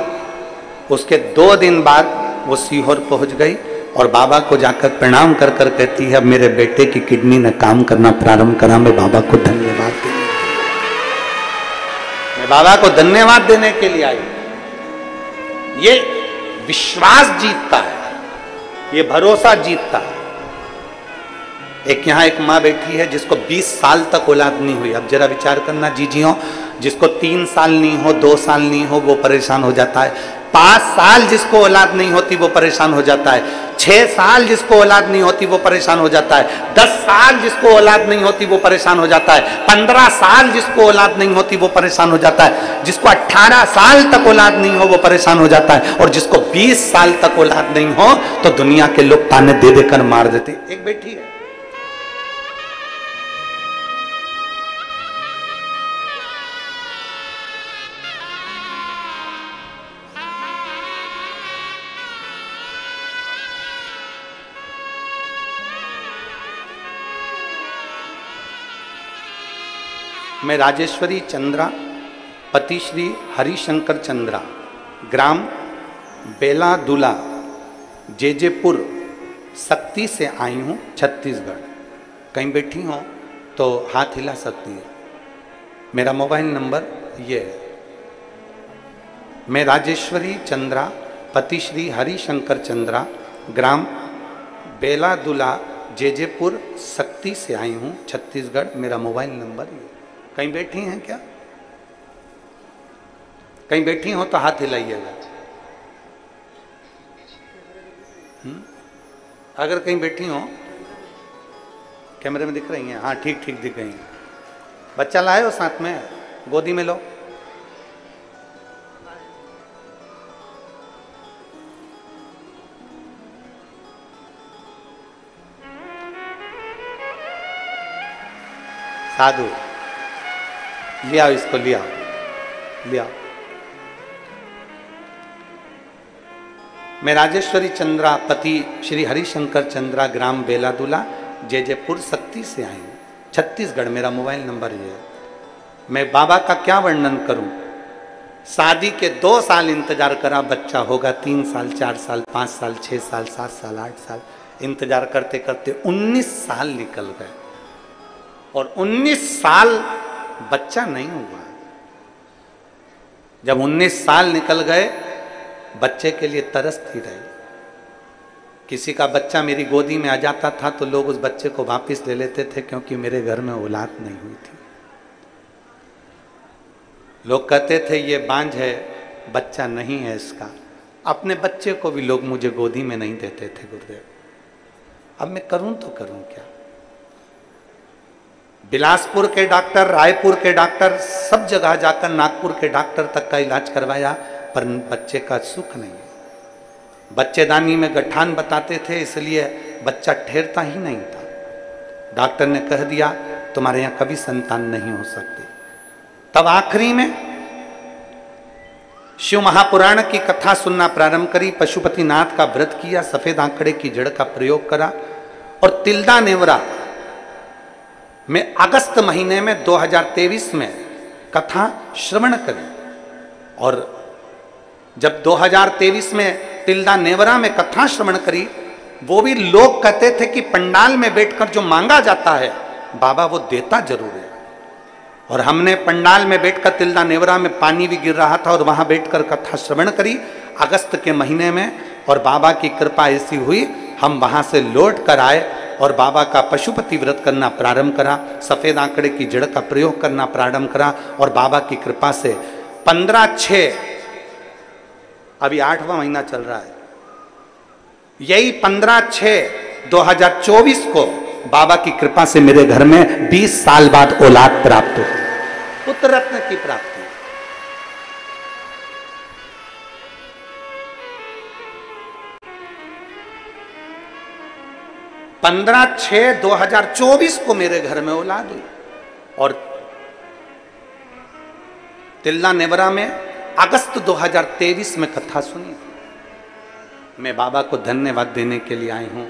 Speaker 1: उसके दो दिन बाद वो सीहोर पहुँच गई। और बाबा को जाकर प्रणाम कर कर कहती है मेरे बेटे की किडनी ने काम करना प्रारंभ करा, मैं बाबा को धन्यवाद देने मैं बाबा को धन्यवाद देने के लिए आई। ये विश्वास जीतता है, ये भरोसा जीतता है। एक यहाँ एक माँ बैठी है, जिसको 20 साल तक औलाद नहीं हुई। अब जरा विचार करना, जीजियो, जिसको तीन साल नहीं हो, दो साल नहीं हो, वो परेशान हो जाता है। पाँच साल जिसको औलाद नहीं होती वो परेशान हो जाता है। छह साल जिसको औलाद नहीं होती वो परेशान हो जाता है। दस साल जिसको औलाद नहीं होती वो परेशान हो जाता है। पंद्रह साल जिसको औलाद नहीं होती वो परेशान हो जाता है। जिसको अट्ठारह साल तक औलाद नहीं हो वो परेशान हो जाता है। और जिसको बीस साल तक औलाद नहीं हो तो दुनिया के लोग ताने दे देकर मार देते। एक बेटी है। मैं राजेश्वरी चंद्रा, पति श्री हरिशंकर चंद्रा, ग्राम बेला दुला जेजेपुर, शक्ति से आई हूँ, छत्तीसगढ़। कहीं बैठी हूँ तो हाथ हिला सकती है। मेरा मोबाइल नंबर ये है। मैं राजेश्वरी चंद्रा, पति श्री हरिशंकर चंद्रा, ग्राम बेला दुला जेजेपुर, शक्ति से आई हूँ, छत्तीसगढ़। मेरा मोबाइल नंबर ये कहीं बैठी हैं क्या? कहीं बैठी हो तो हाथ हिलाइएगा। हम्म? अगर कहीं बैठी हो, कैमरे में दिख रही हैं? हाँ ठीक ठीक दिख रही हैं। बच्चा लाए हो साथ में? गोदी में लो। साधु। लिया, इसको लिया। लिया। मैं राजेश्वरी चंद्रा पति श्री हरिशंकर चंद्रा ग्राम बेलादुला जयजयपुर शक्ति से आई छत्तीसगढ़, मेरा मोबाइल नंबर ये मैं बाबा का क्या वर्णन करूँ? शादी के दो साल इंतज़ार करा, बच्चा होगा तीन साल, चार साल, पाँच साल, छह साल, सात साल, आठ साल। इंतज़ार करते करते उन्नीस साल निकल गए। और उन्नीस साल बच्चा नहीं हुआ। जब उन्नीस साल निकल गए, बच्चे के लिए तरसती रही। किसी का बच्चा मेरी गोदी में आ जाता था तो लोग उस बच्चे को वापस ले लेते थे क्योंकि मेरे घर में औलाद नहीं हुई थी। लोग कहते थे, ये बांझ है, बच्चा नहीं है इसका। अपने बच्चे को भी लोग मुझे गोदी में नहीं देते थे, गुरुदेव। अब मैं करूँ तो करूँ क्या? बिलासपुर के डॉक्टर, रायपुर के डॉक्टर, सब जगह जाकर नागपुर के डॉक्टर तक का इलाज करवाया, पर बच्चे का सुख नहीं। बच्चेदानी में गठान बताते थे, इसलिए बच्चा ठहरता ही नहीं था। डॉक्टर ने कह दिया, तुम्हारे यहाँ कभी संतान नहीं हो सकती। तब आखिरी में शिव महापुराण की कथा सुनना प्रारंभ करी। पशुपतिनाथ का व्रत किया, सफ़ेद आंकड़े की जड़ का प्रयोग करा, और तिलदा नेवरा में अगस्त महीने में 2023 में कथा श्रवण करी। और जब 2023 में तिल्दा नेवरा में कथा श्रवण करी, वो भी लोग कहते थे कि पंडाल में बैठकर जो मांगा जाता है, बाबा वो देता ज़रूर है। और हमने पंडाल में बैठकर तिल्दा नेवरा में पानी भी गिर रहा था और वहाँ बैठकर कथा श्रवण करी अगस्त के महीने में, और बाबा की कृपा ऐसी हुई, हम वहाँ से लौट कर आए और बाबा का पशुपति व्रत करना प्रारंभ करा, सफ़ेद आंकड़े की जड़ का प्रयोग करना प्रारंभ करा और बाबा की कृपा से पंद्रह छ अभी आठवां महीना चल रहा है, यही पंद्रह छ 2024 को बाबा की कृपा से मेरे घर में 20 साल बाद औलाद प्राप्त हो। पुत्र रत्न की प्राप्ति। पंद्रह छ 2024 को मेरे घर में औलाद हुई। और तिल्ला नेवरा में अगस्त 2023 में कथा सुनी मैं बाबा को धन्यवाद देने के लिए आई हूँ।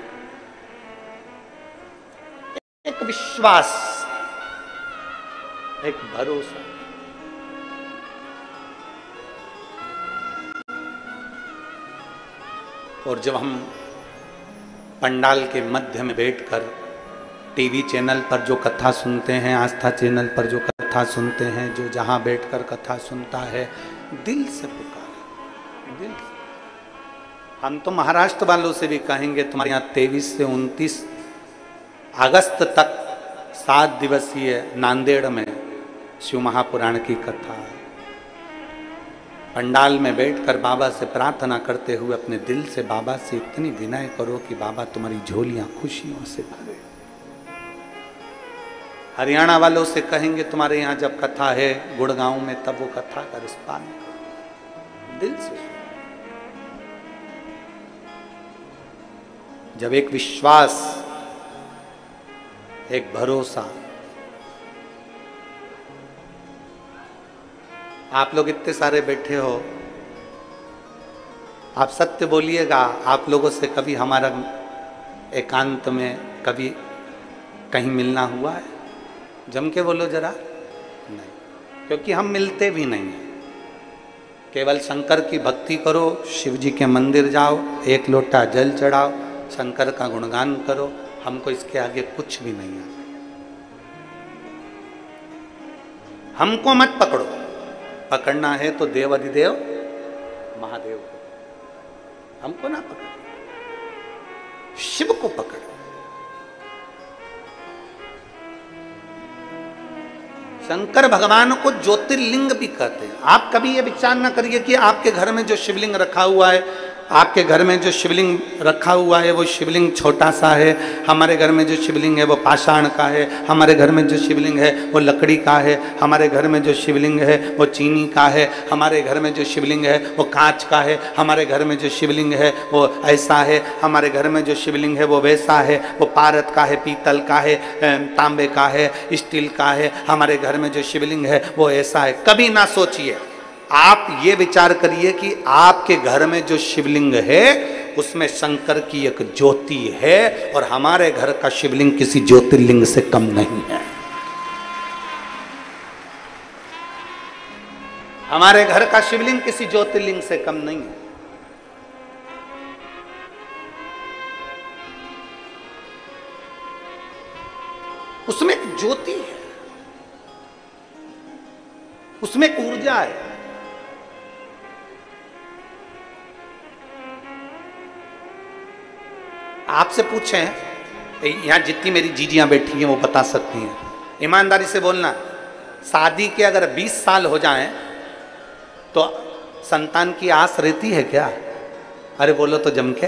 Speaker 1: एक विश्वास, एक भरोसा। और जब हम पंडाल के मध्य में बैठकर टीवी चैनल पर जो कथा सुनते हैं, आस्था चैनल पर जो कथा सुनते हैं, जो जहाँ बैठकर कथा सुनता है, दिल से पुकार। दिल से। हम तो महाराष्ट्र वालों से भी कहेंगे, तुम्हारे यहाँ तेईस से उनतीस अगस्त तक सात दिवसीय नांदेड़ में शिव महापुराण की कथा पंडाल में बैठकर बाबा से प्रार्थना करते हुए अपने दिल से बाबा से इतनी विनय करो कि बाबा तुम्हारी झोलियाँ खुशियों से भरे। हरियाणा वालों से कहेंगे, तुम्हारे यहाँ जब कथा है गुड़गांव में, तब वो कथा का रिस्पान दिल से जब एक विश्वास, एक भरोसा आप लोग इतने सारे बैठे हो। आप सत्य बोलिएगा, आप लोगों से कभी हमारा एकांत में कभी कहीं मिलना हुआ है? जम के बोलो जरा। नहीं, क्योंकि हम मिलते भी नहीं हैं। केवल शंकर की भक्ति करो शिव जी के मंदिर जाओ, एक लोटा जल चढ़ाओ, शंकर का गुणगान करो, हमको इसके आगे कुछ भी नहीं आता हमको मत पकड़ो। पकड़ना है तो देव अधिदेव, महादेव को। हमको ना पकड़। शिव को पकड़। शंकर भगवान को ज्योतिर्लिंग भी कहते हैं। आप कभी यह विचार ना करिए कि आपके घर में जो शिवलिंग रखा हुआ है आपके घर में जो शिवलिंग रखा हुआ है, वो शिवलिंग छोटा सा है। हमारे घर में जो शिवलिंग है, वो पाषाण का है। हमारे घर में जो शिवलिंग है, वो लकड़ी का है। हमारे घर में जो शिवलिंग है, वो चीनी का है। हमारे घर में जो शिवलिंग है, वो कांच का है। हमारे घर में जो शिवलिंग है, वो ऐसा है। हमारे घर में जो शिवलिंग है, वो वैसा है। वो पारत का है, पीतल का है तांबे का है, स्टील का है। हमारे घर में जो शिवलिंग है, वो ऐसा है। कभी ना सोचिए। आप ये विचार करिए कि आपके घर में जो शिवलिंग है, उसमें शंकर की एक ज्योति है और हमारे घर का शिवलिंग किसी ज्योतिर्लिंग से कम नहीं है। हमारे घर का शिवलिंग किसी ज्योतिर्लिंग से कम नहीं है। उसमें एक ज्योति है। उसमें एक ऊर्जा है। आपसे पूछें यहाँ जितनी मेरी जीजियाँ बैठी हैं, वो बता सकती हैं। ईमानदारी से बोलना, शादी के अगर 20 साल हो जाएँ तो संतान की आस रहती है क्या? अरे, बोलो तो जम के।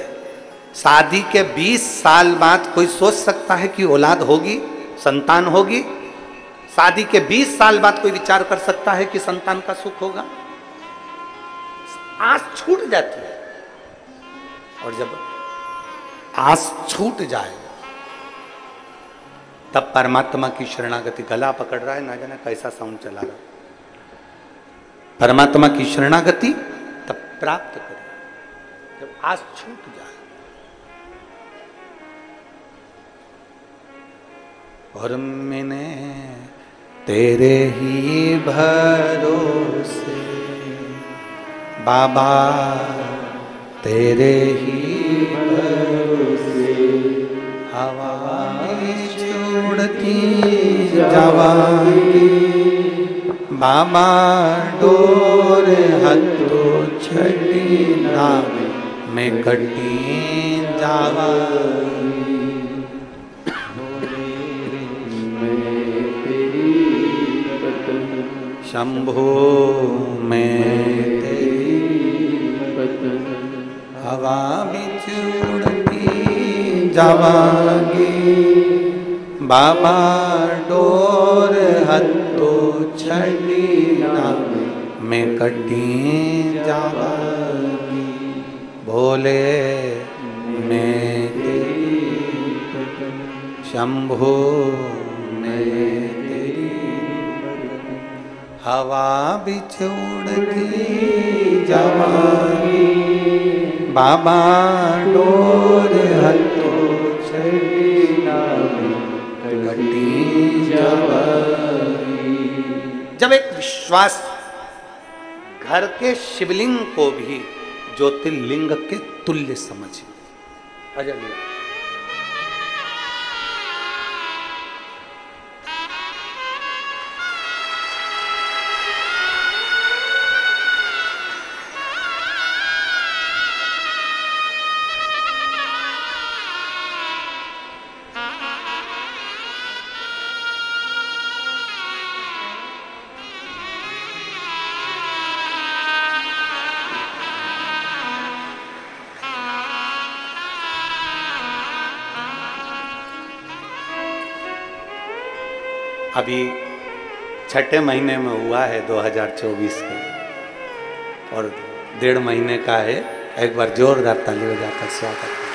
Speaker 1: शादी के 20 साल बाद कोई सोच सकता है कि औलाद होगी, संतान होगी? शादी के 20 साल बाद कोई विचार कर सकता है कि संतान का सुख होगा? आस छूट जाती है। और जब आस छूट जाए। तब परमात्मा की शरणागति गला पकड़ रहा है, ना जाने कैसा साउंड चला रहा परमात्मा की शरणागति तब प्राप्त करे, जब आस छूट जाए। और मैंने तेरे ही भरोसे बाबा तेरे ही हवा छोड़ती जवानी बाबा डोर हतो छड़ी ना मैं कटी जावा शंभो मैं हवा बिच उड़ती जावांगी। बाबा डोर हतो छड़ी मैं कटी जावांगी। भोले मैं शंभो हवा बिच उड़ती जावांगी। बाबा डोर हतो जब एक विश्वास, घर के शिवलिंग को भी ज्योतिर्लिंग के तुल्य समझे। अजय अभी छठे महीने में हुआ है 2024 के। और डेढ़ महीने का है। एक बार जोरदार ताली बजाकर स्वागत।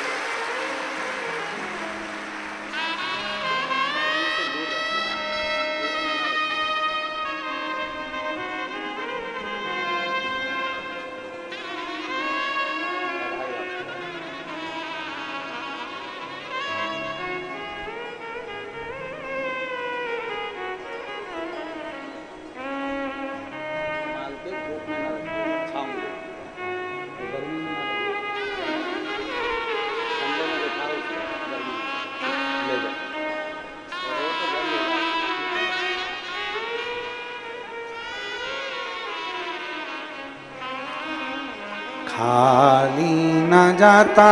Speaker 1: जाता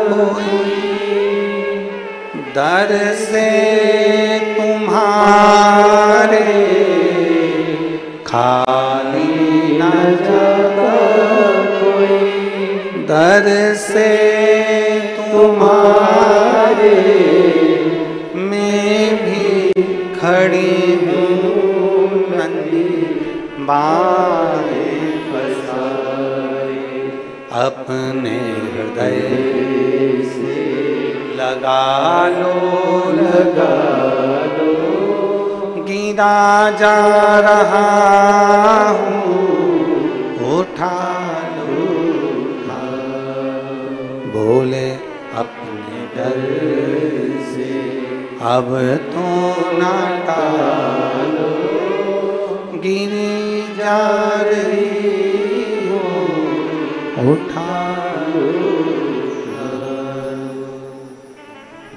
Speaker 1: कोई दर से तुम्हारे खाली न जाता कोई। दर से तुम्हारे मैं भी खड़ी हूँ नंदी बाए अपने हृदय से लगा लो लगा लो। गिरा जा रहा हूँ, उठा लो। बोले अपने डर से, अब तो ना गिरी जा रही उठा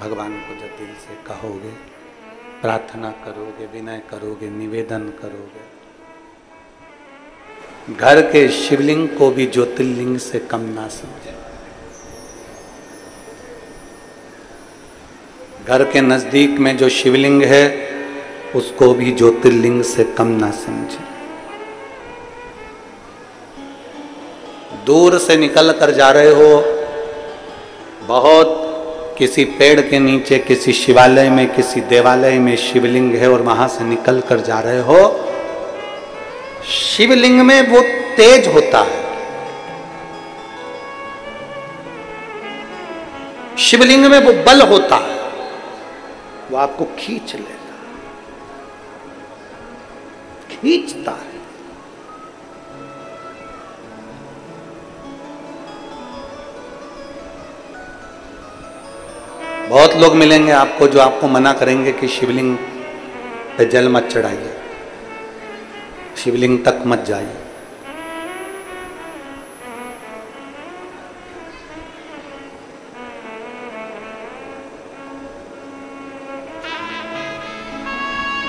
Speaker 1: भगवान को जब दिल से कहोगे, प्रार्थना करोगे, विनय करोगे, निवेदन करोगे, घर के शिवलिंग को भी ज्योतिर्लिंग से कम ना समझे। घर के नज़दीक में जो शिवलिंग है, उसको भी ज्योतिर्लिंग से कम ना समझे। दूर से निकल कर जा रहे हो, बहुत किसी पेड़ के नीचे, किसी शिवालय में, किसी देवालय में शिवलिंग है और वहाँ से निकल कर जा रहे हो, शिवलिंग में वो तेज होता है। शिवलिंग में वो बल होता है, वो आपको खींच लेता खींचता है। बहुत लोग मिलेंगे आपको जो आपको मना करेंगे कि शिवलिंग पे जल मत चढ़ाइए, शिवलिंग तक मत जाइए।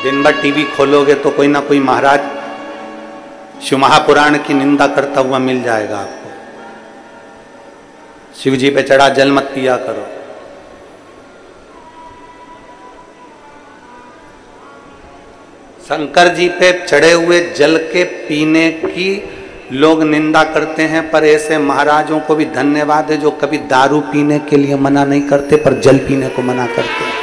Speaker 1: दिन भर टीवी खोलोगे तो कोई ना कोई महाराज शिव महापुराण की निंदा करता हुआ मिल जाएगा आपको। शिव जी पे चढ़ा जल मत पिया करो। शंकर जी पे चढ़े हुए जल के पीने की लोग निंदा करते हैं, पर ऐसे महाराजों को भी धन्यवाद है जो कभी दारू पीने के लिए मना नहीं करते, पर जल पीने को मना करते हैं।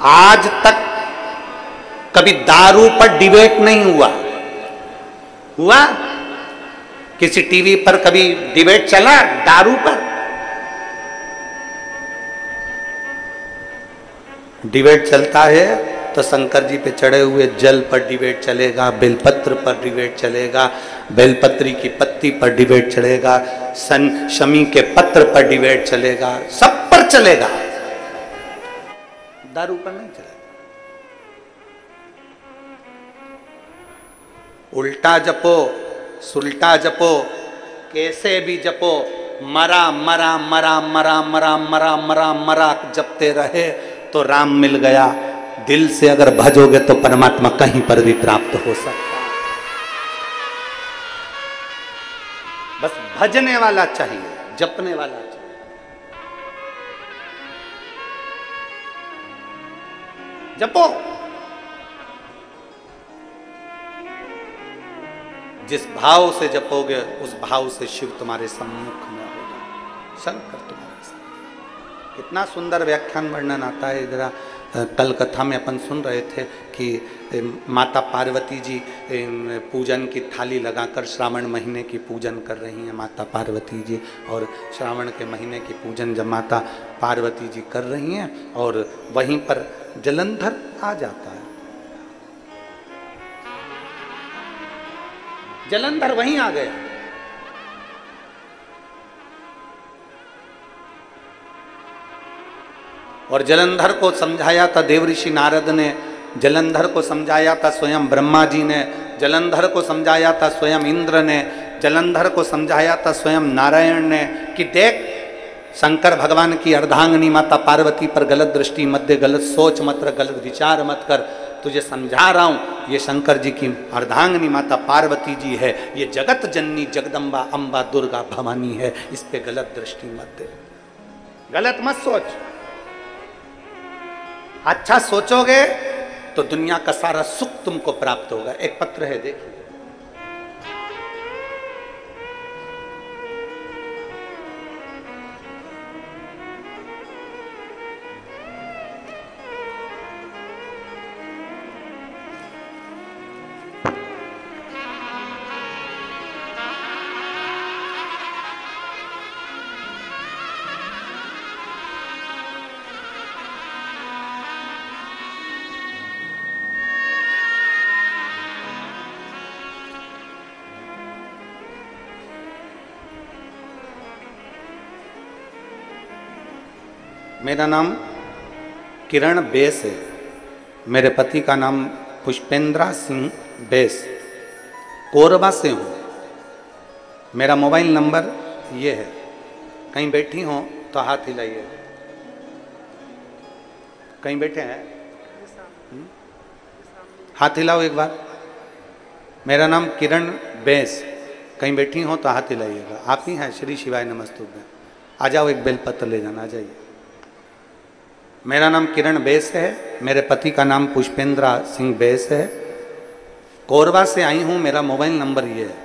Speaker 1: आज तक कभी दारू पर डिबेट नहीं हुआ। हुआ? किसी टीवी पर कभी डिबेट चला, दारू पर? डिबेट चलता है तो शंकर जी पे चढ़े हुए जल पर डिबेट चलेगा, बेलपत्र पर डिबेट चलेगा, बेलपत्री की पत्ती पर डिबेट चलेगा, सन, शमी के पत्र पर डिबेट चलेगा, सब पर चलेगा। दारू पर नहीं चलेगा। उल्टा जपो सुल्टा जपो, कैसे भी जपो, मरा मरा मरा मरा मरा मरा मरा मरा जपते रहे तो राम मिल गया। दिल से अगर भजोगे तो परमात्मा कहीं पर भी प्राप्त हो सकता बस भजने वाला चाहिए, जपने वाला चाहिए। जपो। जिस भाव से जपोगे, उस भाव से शिव तुम्हारे सम्मुख में होगा। शंकर तुम्हारे कितना सुंदर व्याख्यान वर्णन आता है। जरा कल कथा में अपन सुन रहे थे कि माता पार्वती जी पूजन की थाली लगाकर श्रावण महीने की पूजन कर रही हैं माता पार्वती जी और श्रावण के महीने की पूजन जब माता पार्वती जी कर रही हैं और वहीं पर जलंधर आ जाता है। जलंधर वहीं आ गया और जलंधर को समझाया था देवऋषि नारद ने, जलंधर को समझाया था स्वयं ब्रह्मा जी ने, जलंधर को समझाया था स्वयं इंद्र ने, जलंधर को समझाया था स्वयं नारायण ने कि देख, शंकर भगवान की अर्धांगनी माता पार्वती पर गलत दृष्टि मध्य गलत सोच मत गलत विचार मत कर तुझे समझा रहा हूँ, ये शंकर जी की अर्धांगनी माता पार्वती जी है, ये जगत जननी जगदम्बा अम्बा दुर्गा भवानी है, इस पे गलत दृष्टि मत दे। गलत मत सोच। अच्छा सोचोगे तो दुनिया का सारा सुख तुमको प्राप्त होगा। एक पत्र है, देखिए। मेरा नाम किरण बेस है। मेरे पति का नाम पुष्पेंद्रा सिंह बेस। कोरबा से हूँ। मेरा मोबाइल नंबर ये है। कहीं बैठी हो तो हाथ हिलाइए। कहीं बैठे हैं? हम्म? हाथ हिलाओ एक बार। मेरा नाम किरण बेस। कहीं बैठी हो तो हाथ हिलाइएगा। आप ही हैं श्री शिवाय नमस्तुभ्य। आ जाओ एक बेलपत्र ले जाना, आ जाइए। मेरा नाम किरण बेस है। मेरे पति का नाम पुष्पेंद्रा सिंह बेस है। कोरबा से आई हूँ, मेरा मोबाइल नंबर ये है।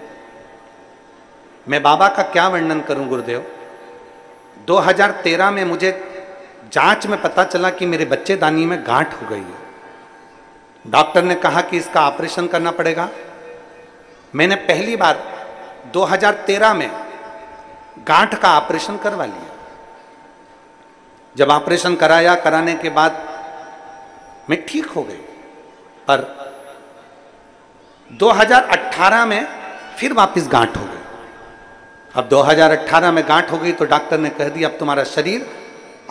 Speaker 1: मैं बाबा का क्या वर्णन करूँ, गुरुदेव? 2013 में मुझे जाँच में पता चला कि मेरे बच्चे दानी में गांठ हो गई है। डॉक्टर ने कहा कि इसका ऑपरेशन करना पड़ेगा। मैंने पहली बार 2013 में गांठ का ऑपरेशन करवा लिया। जब ऑपरेशन कराया, कराने के बाद मैं ठीक हो गई। पर 2018 में फिर वापस गांठ हो गई। अब 2018 में गांठ हो गई तो डॉक्टर ने कह दिया, अब तुम्हारा शरीर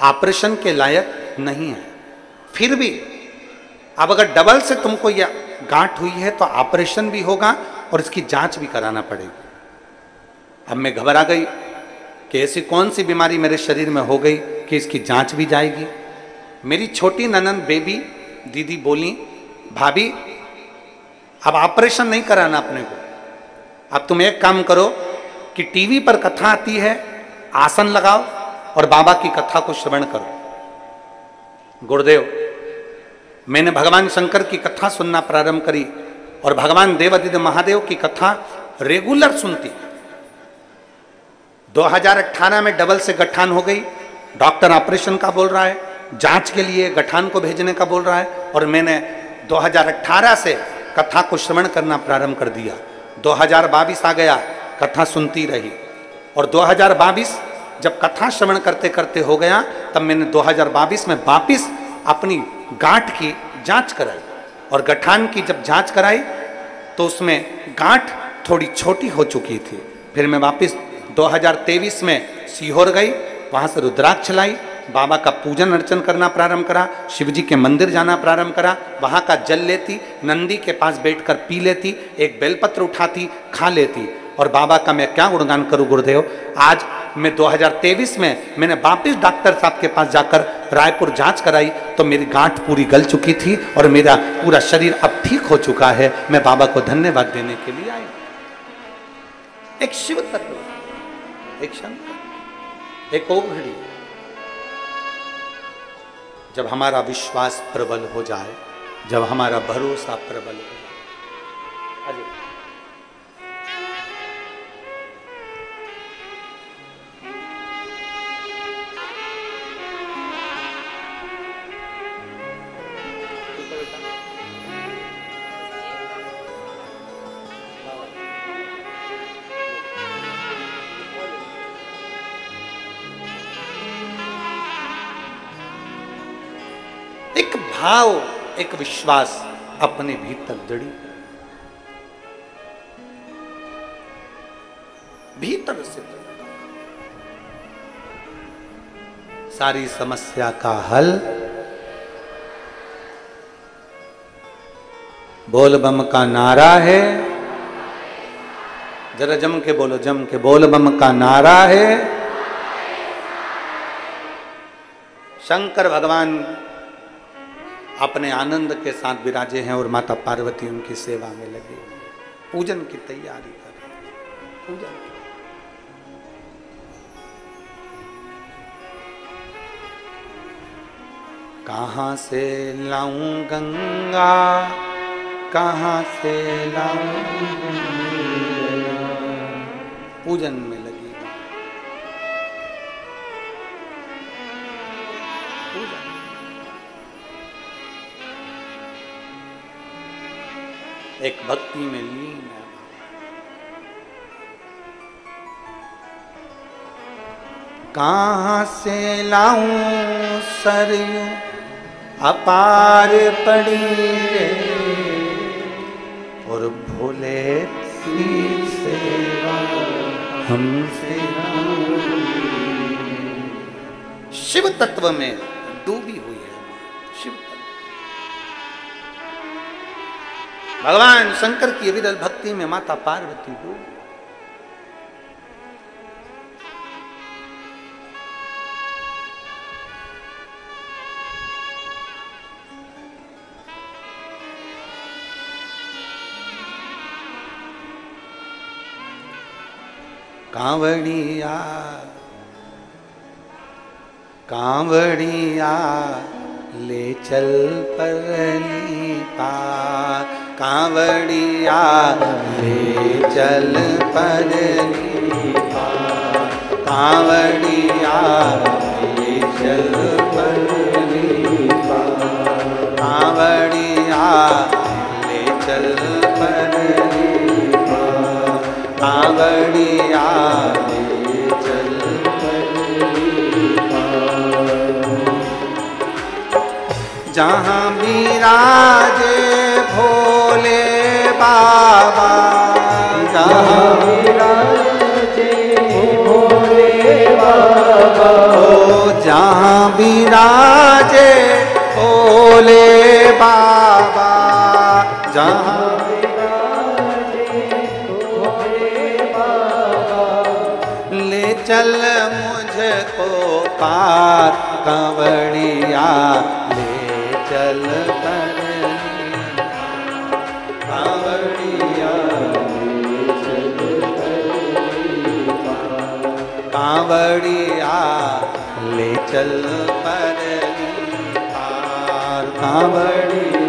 Speaker 1: ऑपरेशन के लायक नहीं है। फिर भी, अब अगर डबल से तुमको यह गांठ हुई है तो ऑपरेशन भी होगा और इसकी जाँच भी कराना पड़ेगी। अब मैं घबरा गई। कि ऐसी कौन सी बीमारी मेरे शरीर में हो गई कि इसकी जाँच भी जाएगी? मेरी छोटी ननन बेबी, दीदी बोली, भाभी, अब ऑपरेशन नहीं कराना अपने को। अब तुम एक काम करो कि टीवी पर कथा आती है, आसन लगाओ और बाबा की कथा को श्रवण करो। गुरुदेव, मैंने भगवान शंकर की कथा सुनना प्रारंभ करी और भगवान देवादित्य महादेव की कथा रेगुलर सुनती 2018 में डबल से गठान हो गई। डॉक्टर ऑपरेशन का बोल रहा है, जाँच के लिए गठान को भेजने का बोल रहा है और मैंने 2018 से कथा को श्रवण करना प्रारंभ कर दिया। 2022 आ गया, कथा सुनती रही। और 2022 जब कथा श्रवण करते करते हो गया, तब मैंने 2022 में वापिस अपनी गांठ की जाँच कराई। और गठान की जब जाँच कराई तो उसमें गांठ थोड़ी छोटी हो चुकी थी। फिर मैं वापस 2023 में सीहोर गई, वहाँ से रुद्राक्ष लाई, बाबा का पूजन अर्चन करना प्रारंभ करा शिव जी के मंदिर जाना प्रारंभ करा, वहाँ का जल लेती, नंदी के पास बैठकर पी लेती, एक बेलपत्र उठाती, खा लेती। और बाबा का मैं क्या गुणगान करूँ गुरुदेव? आज मैं 2023 में मैंने वापिस डॉक्टर साहब के पास जाकर रायपुर जाँच कराई तो मेरी गांठ पूरी गल चुकी थी और मेरा पूरा शरीर अब ठीक हो चुका है। मैं बाबा को धन्यवाद देने के लिए आई एक शिव तत्व। एक शंकर एक जब हमारा विश्वास प्रबल हो जाए जब हमारा भरोसा प्रबल हो भाव, एक विश्वास अपने भीतर दृढ़ी भीतर से। सारी समस्या का हल। बोल बम का नारा है। जरा जम के बोलो, जम के बोल बम का नारा है। शंकर भगवान अपने आनंद के साथ विराजे हैं और माता पार्वती उनकी सेवा में लगे पूजन की तैयारी कर रहे पूजन। कहाँ से लाऊं गंगा? कहाँ से लाऊं पूजन में एक भक्ति में लीन है। कहाँ से लाऊं सरयू? अपार पड़ी रे। और भोले हमसे शिव तत्व में डूबी भगवान शंकर की विरल भक्ति में माता पार्वती डूब कांवड़िया कांवड़िया ले चल परली पार, कांवड़िया ले चल परली पार, कांवड़िया ले चल परली पार, कांवड़िया ले चल परली पार, कांवड़िया जहाँ विराजे भोले बाबा। जहाँ विराजे भोले बाबा। जहाँ विराजे भोले बाबा। जहाँ चल मुझको पार, कंवड़िया कांवड़िया ले चल पर। कांवड़िया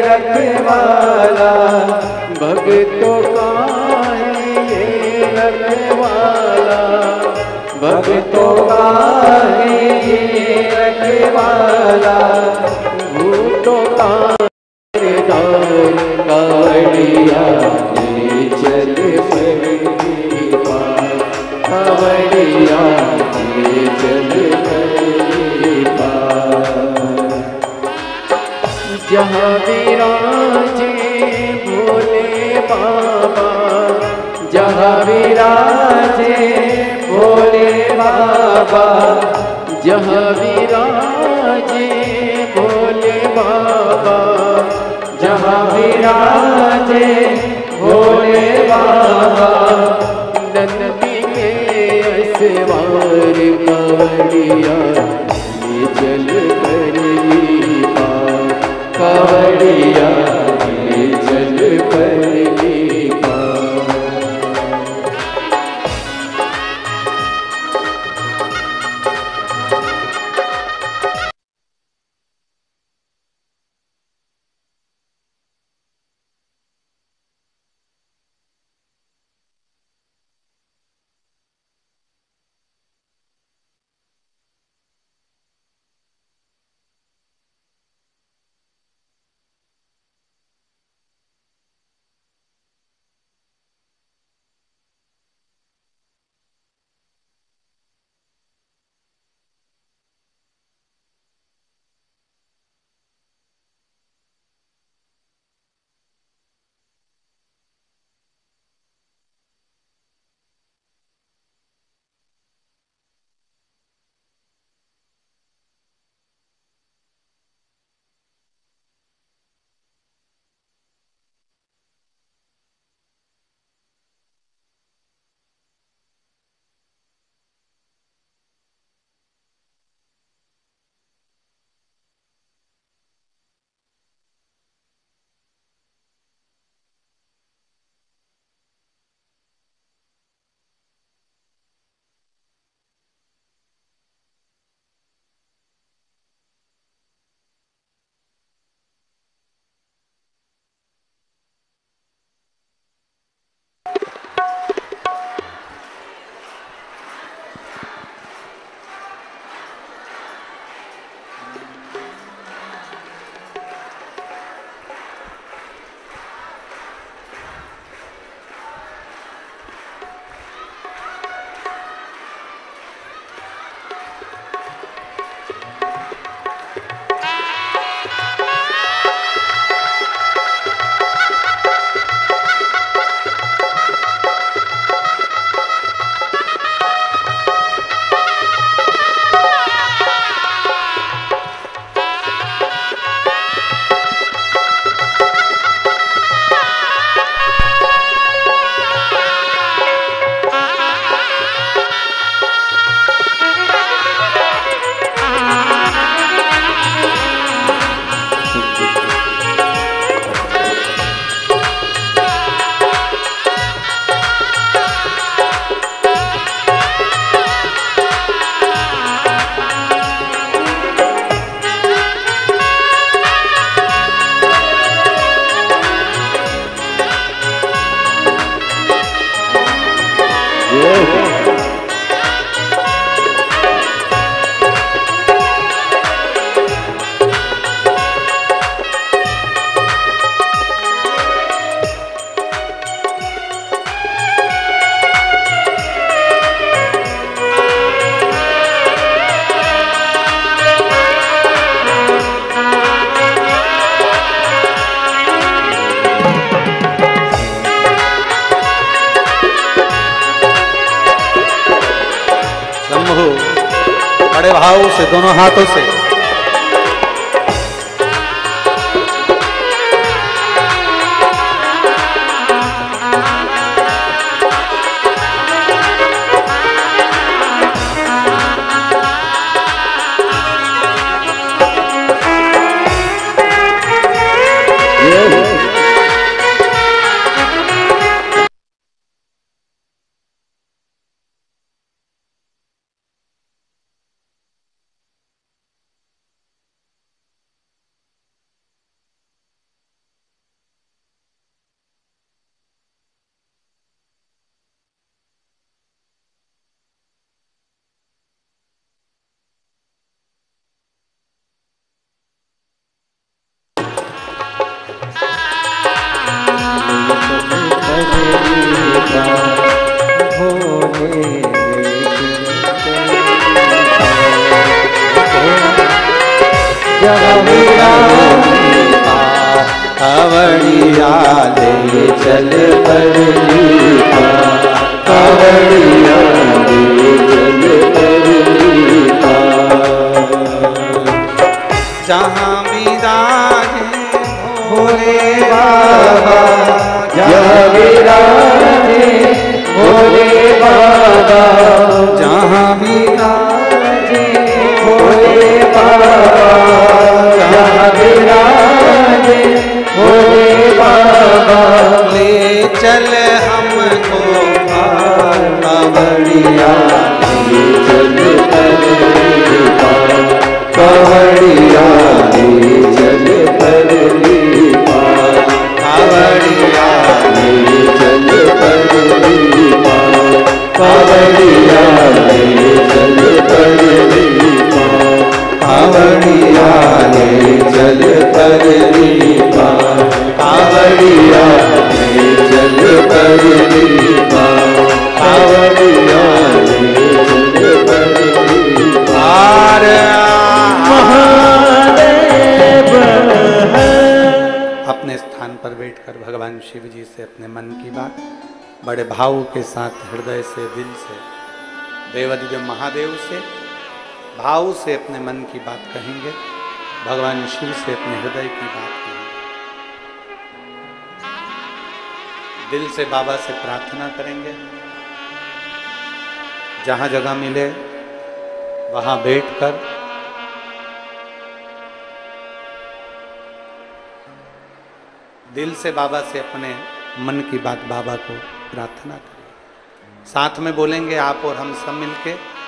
Speaker 2: रखवाला। भगतों का है ये रखवाला। भगतों का है रखवाला। भूतों का कालिया कवड़िया जहाँ विराजे भोले बाबा। जहाँ विराजे भोले बाबा। जहाँ विराजे भोले बाबा। जहाँ विराजे भोले बाबा। ले
Speaker 1: चल हमको कावड़िया।
Speaker 2: ले चल परली कावड़िया। ले चल परली पार
Speaker 1: कावड़िया अपने मन की बात, बड़े भाव के साथ, हृदय से, दिल से देवादिदेव महादेव से, भाव से अपने मन की बात कहेंगे, भगवान शिव से अपने हृदय की बात कहेंगे। दिल से बाबा से प्रार्थना करेंगे। जहाँ जगह मिले, वहाँ बैठकर दिल से बाबा से अपने मन की बात बाबा को प्रार्थना करें। साथ में बोलेंगे आप और हम सब मिलके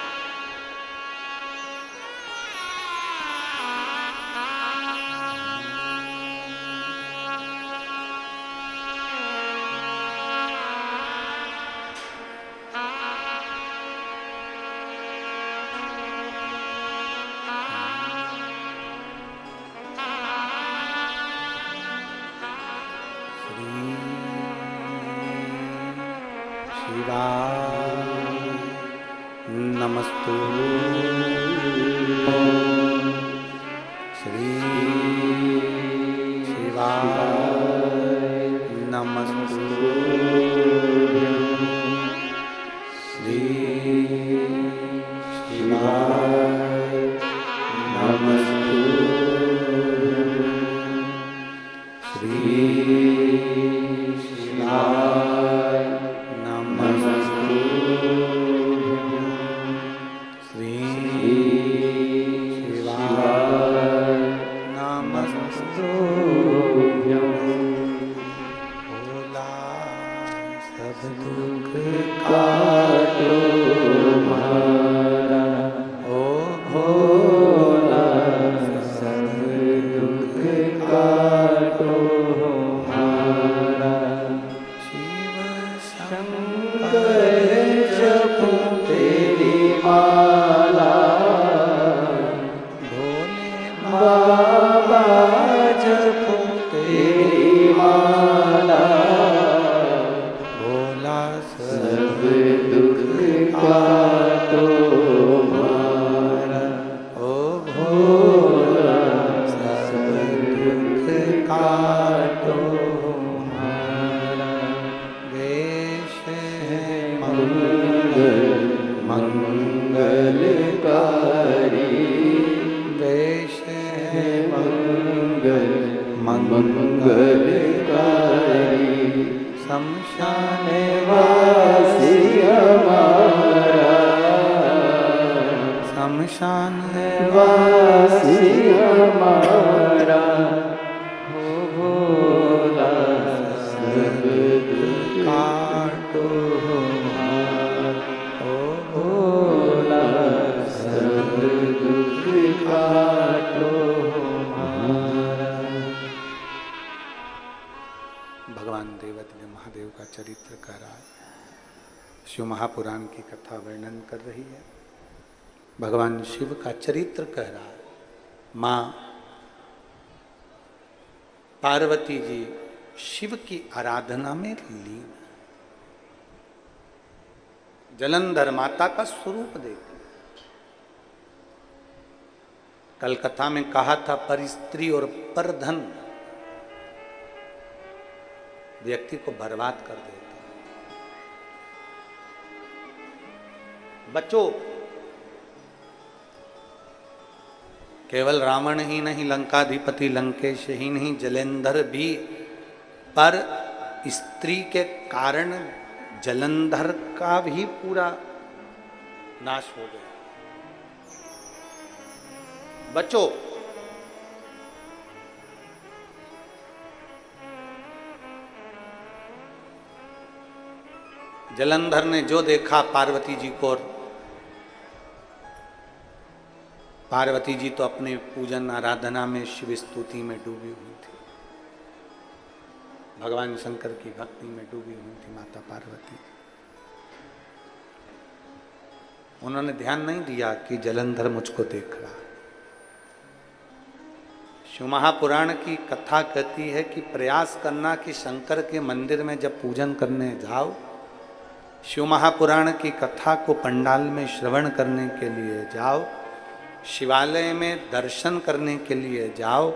Speaker 1: चरित्र कह रहा है। माँ पार्वती जी शिव की आराधना में लीन जलंधर माता का स्वरूप देखिए कल कथा में कहा था, पर स्त्री और पर धन। व्यक्ति को बर्बाद कर देते बच्चों केवल रावण ही नहीं, लंकाधिपति लंकेश ही नहीं, जलेंधर भी। पर स्त्री के कारण जलंधर का भी पूरा नाश हो गया। बचो। जलंधर ने जो देखा, पार्वती जी को पार्वती जी तो अपने पूजन आराधना में शिव स्तुति में डूबी हुई थी। भगवान शंकर की भक्ति में डूबी हुई थी माता पार्वती। उन्होंने ध्यान नहीं दिया कि जलंधर मुझको देख रहा शिव महापुराण की कथा कहती है कि प्रयास करना कि शंकर के मंदिर में जब पूजन करने जाओ, शिव महापुराण की कथा को पंडाल में श्रवण करने के लिए जाओ शिवालय में दर्शन करने के लिए जाओ,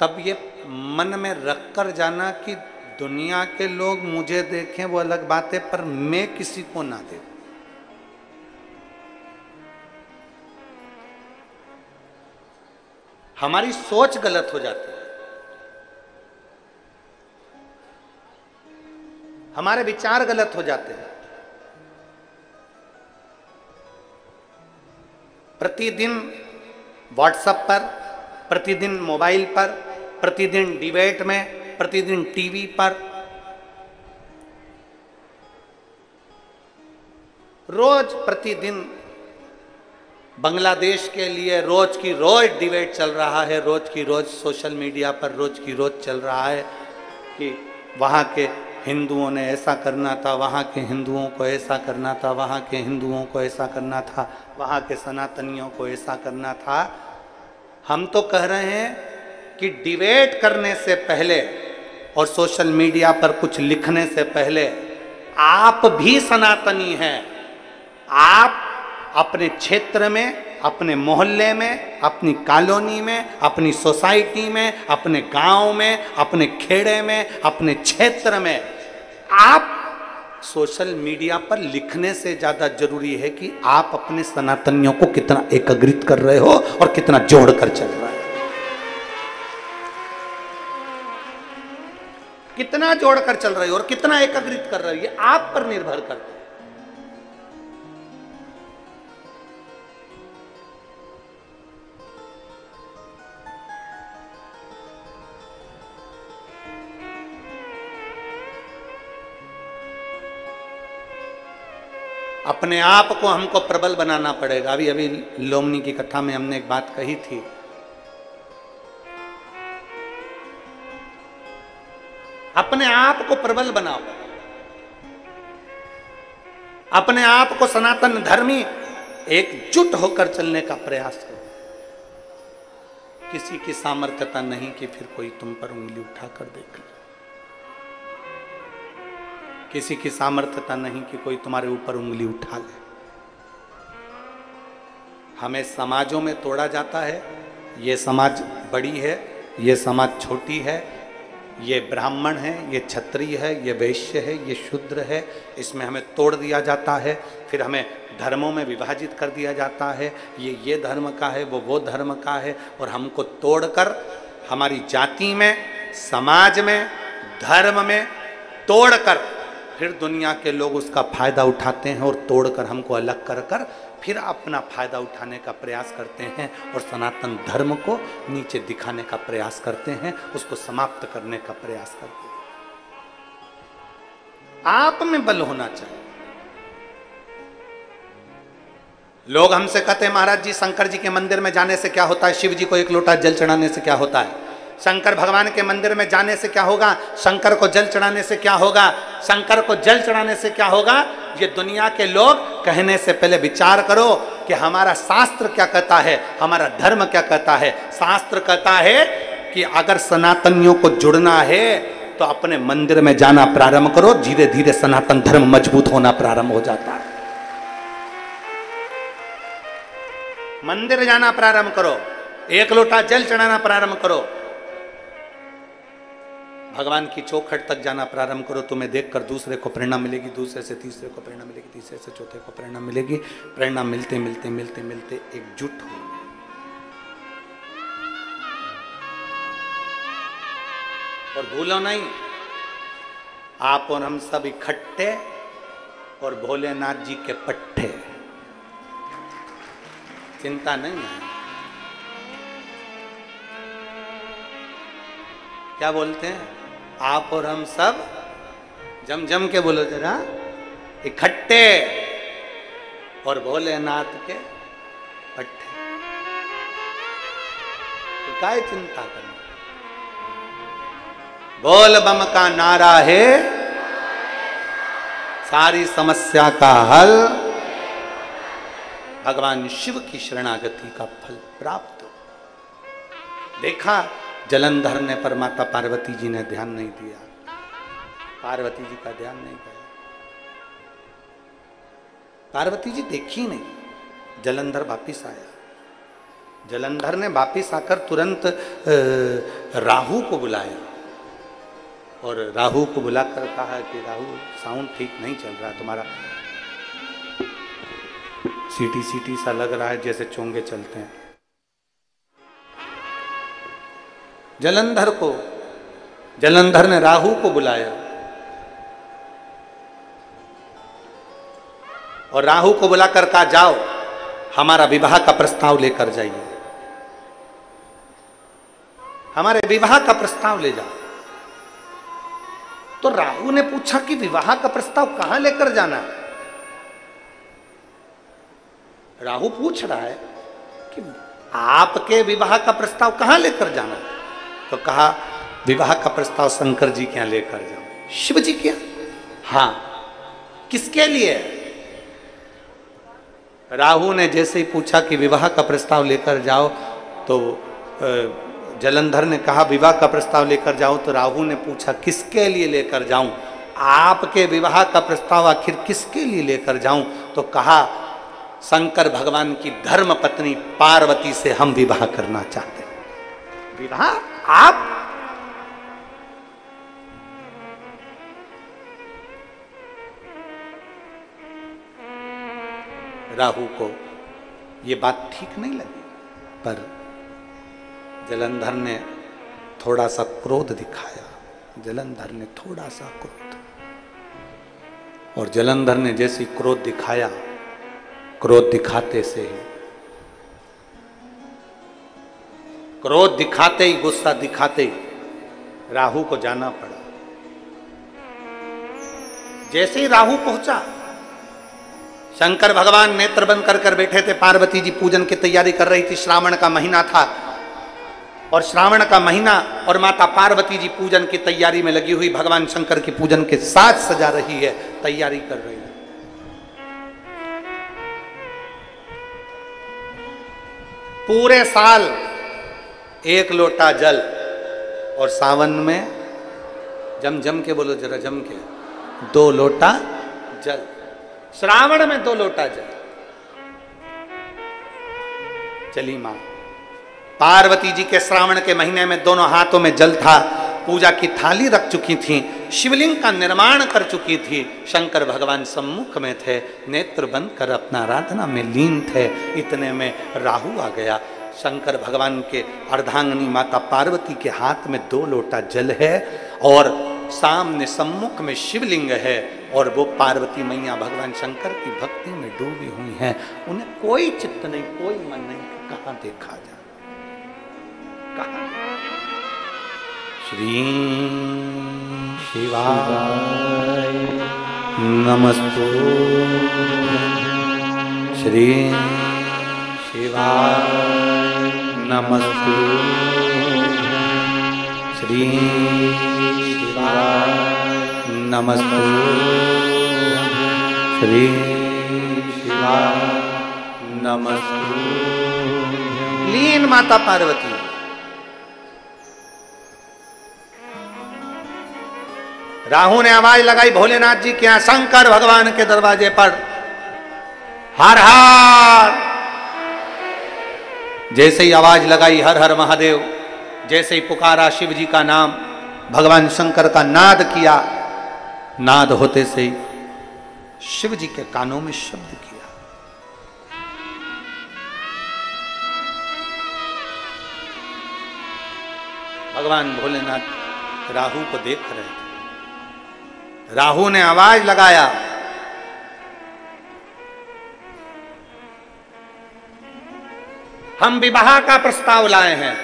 Speaker 1: तब ये मन में रख कर जाना कि दुनिया के लोग मुझे देखें, वो अलग बात है, पर मैं किसी को ना देखूँ हमारी सोच गलत हो जाती है। हमारे विचार गलत हो जाते हैं। प्रतिदिन व्हाट्सएप पर, प्रतिदिन मोबाइल पर, प्रतिदिन डिबेट में, प्रतिदिन टीवी पर। रोज प्रतिदिन बांग्लादेश के लिए रोज की रोज डिबेट चल रहा है, रोज की रोज सोशल मीडिया पर, रोज की रोज चल रहा है कि वहाँ के हिंदुओं ने ऐसा करना था, वहाँ के हिंदुओं को ऐसा करना था, वहाँ के हिंदुओं को ऐसा करना था। वहाँ के सनातनियों को ऐसा करना था। हम तो कह रहे हैं कि डिबेट करने से पहले और सोशल मीडिया पर कुछ लिखने से पहले आप भी सनातनी हैं। आप अपने क्षेत्र में, अपने मोहल्ले में, अपनी कॉलोनी में, अपनी सोसाइटी में, अपने गाँव में, अपने खेड़े में, अपने क्षेत्र में आप सोशल मीडिया पर लिखने से ज़्यादा ज़रूरी है कि आप अपने सनातनियों को कितना एकग्रित कर रहे हो और कितना जोड़कर चल रहा है। कितना जोड़कर चल रहे हो और कितना एकग्रित कर रहे हो, ये आप पर निर्भर करते है। अपने आप को हमको प्रबल बनाना पड़ेगा। अभी अभी लोमनी की कथा में हमने एक बात कही थी। अपने आप को प्रबल बनाओ। अपने आप को सनातन धर्मी एकजुट होकर चलने का प्रयास करो। किसी की सामर्थ्यता नहीं कि फिर कोई तुम पर उंगली उठाकर देख ले। किसी की सामर्थ्यता नहीं कि कोई तुम्हारे ऊपर उंगली उठा ले। हमें समाजों में तोड़ा जाता है। ये समाज बड़ी है, ये समाज छोटी है, ये ब्राह्मण है, ये क्षत्रिय है, ये वैश्य है, ये शूद्र है, इसमें हमें तोड़ दिया जाता है, फिर हमें धर्मों में विभाजित कर दिया जाता है। ये ये धर्म का है, वो वो धर्म का है और हमको तोड़कर हमारी जाति में, समाज में, धर्म में तोड़कर फिर दुनिया के लोग उसका फ़ायदा उठाते हैं और तोड़कर हमको अलग कर कर फिर अपना फ़ायदा उठाने का प्रयास करते हैं और सनातन धर्म को नीचे दिखाने का प्रयास करते हैं, उसको समाप्त करने का प्रयास करते हैं। आप में बल होना चाहिए। लोग हमसे कहते हैं, महाराज जी, शंकर जी के मंदिर में जाने से क्या होता है? शिव जी को एक लोटा जल चढ़ाने से क्या होता है? शंकर भगवान के मंदिर में जाने से क्या होगा? शंकर को जल चढ़ाने से क्या होगा? शंकर को जल चढ़ाने से क्या होगा? ये दुनिया के लोग कहने से पहले विचार करो कि हमारा शास्त्र क्या कहता है? हमारा धर्म क्या कहता है? शास्त्र कहता है कि अगर सनातनियों को जुड़ना है तो अपने मंदिर में जाना प्रारंभ करो धीरे धीरे सनातन धर्म मज़बूत होना प्रारंभ हो जाता है। मंदिर जाना प्रारंभ करो, एक लोटा जल चढ़ाना प्रारंभ करो भगवान की चौखट तक जाना प्रारंभ करो, तुम्हें देखकर दूसरे को प्रेरणा मिलेगी, दूसरे से तीसरे को प्रेरणा मिलेगी, तीसरे से चौथे को प्रेरणा मिलेगी। प्रेरणा मिलते मिलते मिलते मिलते एकजुट हो और भूलो नहीं, आप और हम सब इकट्ठे और भोलेनाथ जी के पट्टे चिंता नहीं है। क्या बोलते हैं? आप और हम सब जम जम के बोलो जरा, इकट्ठे और भोलेनाथ के पट्टे तो काय चिंता करना? बोल बम का नारा है, सारी समस्या का हल, भगवान शिव की शरणागति का फल प्राप्त हो। देखा जलंधर ने पर माता पार्वती जी ने ध्यान नहीं दिया। पार्वती जी का ध्यान नहीं गया। पार्वती जी देखी नहीं। जलंधर वापिस आया। जलंधर ने वापिस आकर तुरंत राहु को बुलाया। और राहु को बुलाकर कहा कि, राहु, साउंड ठीक नहीं चल रहा, तुम्हारा सीटी सीटी सा लग रहा है, जैसे चोंगे चलते हैं। जलंधर को, जलंधर ने राहु को बुलाया। और राहु को बुलाकर कहा, जाओ, हमारा विवाह का प्रस्ताव लेकर जाइए। हमारे विवाह का प्रस्ताव ले जाओ। तो राहु ने पूछा कि विवाह का प्रस्ताव कहाँ लेकर जाना? है राहु पूछ रहा है कि आपके विवाह का प्रस्ताव कहाँ लेकर जाना? है तो कहा, विवाह का प्रस्ताव शंकर जी के यहाँ लेकर जाओ। शिव जी के हाँ। किसके लिए? राहु ने जैसे ही पूछा कि विवाह का प्रस्ताव लेकर जाओ तो जलंधर ने कहा, विवाह का प्रस्ताव लेकर जाऊँ तो राहु ने पूछा, किसके लिए लेकर जाऊँ? आपके विवाह का प्रस्ताव आखिर किसके लिए लेकर जाऊँ? तो कहा, शंकर भगवान की धर्म पत्नी पार्वती से हम विवाह करना चाहते विवाह? आप राहु को ये बात ठीक नहीं लगी, पर जलंधर ने थोड़ा सा क्रोध दिखाया। जलंधर ने थोड़ा सा क्रोध। और जलंधर ने जैसी क्रोध दिखाया, क्रोध दिखाते से ही क्रोध दिखाते ही, गुस्सा दिखाते ही, राहु को जाना पड़ा। जैसे ही राहु पहुँचा, शंकर भगवान नेत्र बंद कर कर बैठे थे, पार्वती जी पूजन की तैयारी कर रही थी, श्रावण का महीना था। और श्रावण का महीना और माता पार्वती जी पूजन की तैयारी में लगी हुई, भगवान शंकर की पूजन के साथ सजा रही है, तैयारी कर रही है। पूरे साल एक लोटा जल और सावन में जम जम के बोलो जरा जम के, दो लोटा जल। श्रावण में दो लोटा जल। चली माँ। पार्वती जी के श्रावण के महीने में दोनों हाथों में जल था। पूजा की थाली रख चुकी थी, शिवलिंग का निर्माण कर चुकी थी। शंकर भगवान सम्मुख में थे, नेत्र बंद कर अपना आराधना में लीन थे। इतने में राहु आ गया। शंकर भगवान के अर्धांगनी माता पार्वती के हाथ में दो लोटा जल है और सामने सम्मुख में शिवलिंग है और वो पार्वती मैया भगवान शंकर की भक्ति में डूबी हुई हैं। उन्हें कोई चित्त नहीं, कोई मन नहीं कहाँ देखा जाए। कहा? श्री शिवाय नमस्तु। श्री शिवाय। नमस्तु। श्री शिवाय नमस्तु। श्री शिवाय। नमस्तु। लीन माता पार्वती। राहु ने आवाज़ लगाई, भोलेनाथ जी के यहाँ शंकर भगवान के दरवाजे पर। हर हर। जैसे ही आवाज़ लगाई हर हर महादेव, जैसे ही पुकारा शिव जी का नाम, भगवान शंकर का नाद किया, नाद होते से ही शिव जी के कानों में शब्द किया। भगवान भोलेनाथ राहु को देख रहे थे। राहु ने आवाज़ लगाया हम विवाह का प्रस्ताव लाए हैं।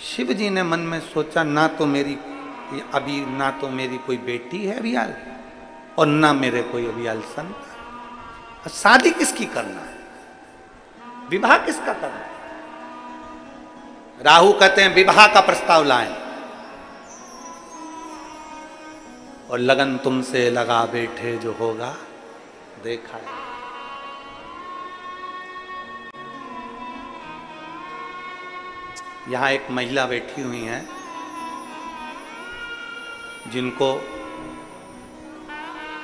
Speaker 1: शिव जी ने मन में सोचा, ना तो मेरी अभी, ना तो मेरी कोई बेटी है अभियाल, और ना मेरे कोई अभियाल संत। शादी किसकी करना है? विवाह किसका करना है? राहु कहते हैं, विवाह का प्रस्ताव लाएँ। और लगन तुमसे लगा बैठे जो होगा देखा है। यहाँ एक महिला बैठी हुई है, जिनको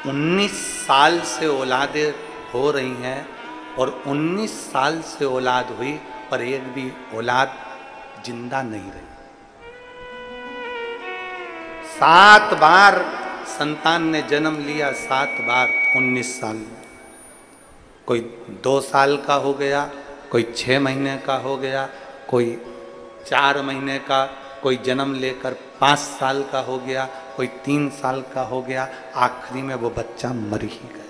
Speaker 1: 19 साल से औलादे हो रही हैं और 19 साल से औलाद हुई, पर एक भी औलाद ज़िंदा नहीं रही। सात बार संतान ने जन्म लिया सात बार 19 साल। में कोई दो साल का हो गया, कोई छः महीने का हो गया, कोई चार महीने का, कोई जन्म लेकर पाँच साल का हो गया, कोई तीन साल का हो गया, आखिरी में वो बच्चा मर ही गया।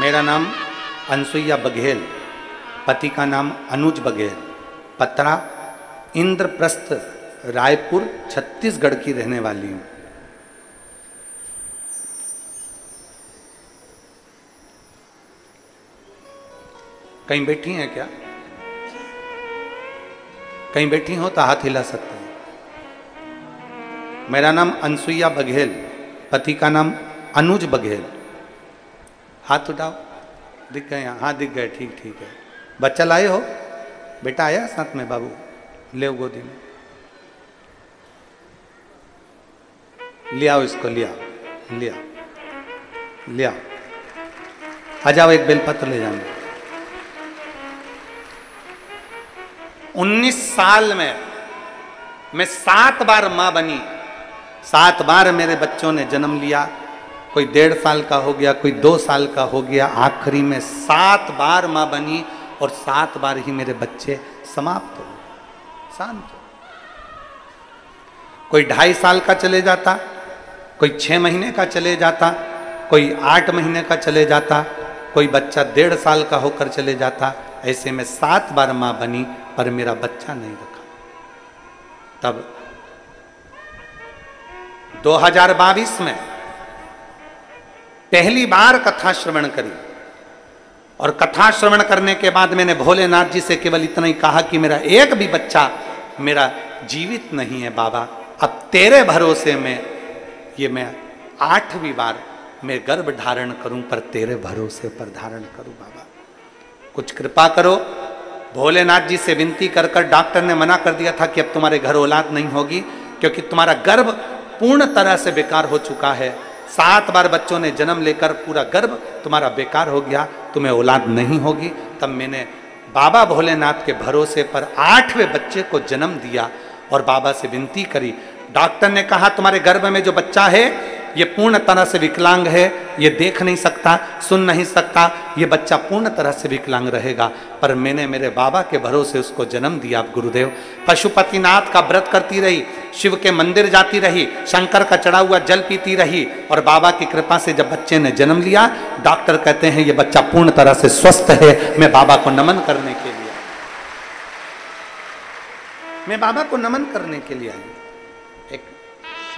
Speaker 1: मेरा नाम अनसुईया बघेल, पति का नाम अनुज बघेल, पत्रा इंद्रप्रस्थ, रायपुर, छत्तीसगढ़ की रहने वाली हूँ। कहीं बैठी हैं क्या? कहीं बैठी हो तो हाथ हिला सकते हैं। मेरा नाम अनसुईया बघेल, पति का नाम अनुज बघेल। हाथ उठाओ। दिख गए हाँ दिख गए, ठीक ठीक है। बच्चा लाए हो? बेटा आया साथ में, बाबू? ले गोदी में। लिया इसको, लिया लिया लिया। आ जाओ, एक बेलपत्र ले जाना। 19 साल में, मैं सात बार माँ बनी। सात बार मेरे बच्चों ने जन्म लिया। कोई डेढ़ साल का हो गया, कोई दो साल का हो गया। आखिरी में सात बार माँ बनी और सात बार ही मेरे बच्चे समाप्त हो शांत कोई ढाई साल का चले जाता, कोई छह महीने का चले जाता, कोई आठ महीने का चले जाता, कोई बच्चा डेढ़ साल का होकर चले जाता, ऐसे में सात बार माँ बनी पर मेरा बच्चा नहीं रखा। तब 2022 में पहली बार कथा श्रवण करी। और कथा श्रवण करने के बाद मैंने भोलेनाथ जी से केवल इतना ही कहा कि मेरा एक भी बच्चा मेरा जीवित नहीं है बाबा। अब तेरे भरोसे में ये मैं आठवीं बार मैं गर्भ धारण करूँ, पर तेरे भरोसे पर धारण करूँ बाबा। कुछ कृपा करो। भोलेनाथ जी से विनती कर कर डॉक्टर ने मना कर दिया था कि अब तुम्हारे घर औलाद नहीं होगी, क्योंकि तुम्हारा गर्भ पूर्ण तरह से बेकार हो चुका है। सात बार बच्चों ने जन्म लेकर पूरा गर्भ तुम्हारा बेकार हो गया, तुम्हें औलाद नहीं होगी। तब मैंने बाबा भोलेनाथ के भरोसे पर आठवें बच्चे को जन्म दिया और बाबा से विनती करी, डॉक्टर ने कहा तुम्हारे गर्भ में जो बच्चा है ये पूर्ण तरह से विकलांग है, ये देख नहीं सकता, सुन नहीं सकता, ये बच्चा पूर्ण तरह से विकलांग रहेगा। पर मैंने मेरे बाबा के भरोसे उसको जन्म दिया गुरुदेव। पशुपतिनाथ का व्रत करती रही, शिव के मंदिर जाती रही, शंकर का चढ़ा हुआ जल पीती रही, और बाबा की कृपा से जब बच्चे ने जन्म लिया, डॉक्टर कहते हैं, ये बच्चा पूर्ण तरह से स्वस्थ है, मैं बाबा को नमन करने के लिए मैं बाबा को नमन करने के लिए आई।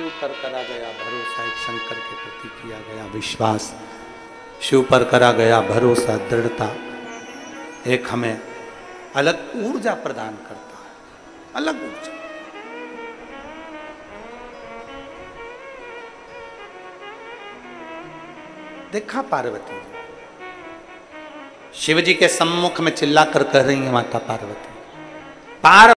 Speaker 1: शिव पर करा गया भरोसा, एक शंकर के प्रति किया गया विश्वास। शिव पर करा गया भरोसा, दृढ़ता, एक हमें अलग ऊर्जा प्रदान करता है। अलग ऊर्जा। देखा पार्वती शिव जी के सम्मुख में चिल्ला कर कह रही है माता पार्वती। पार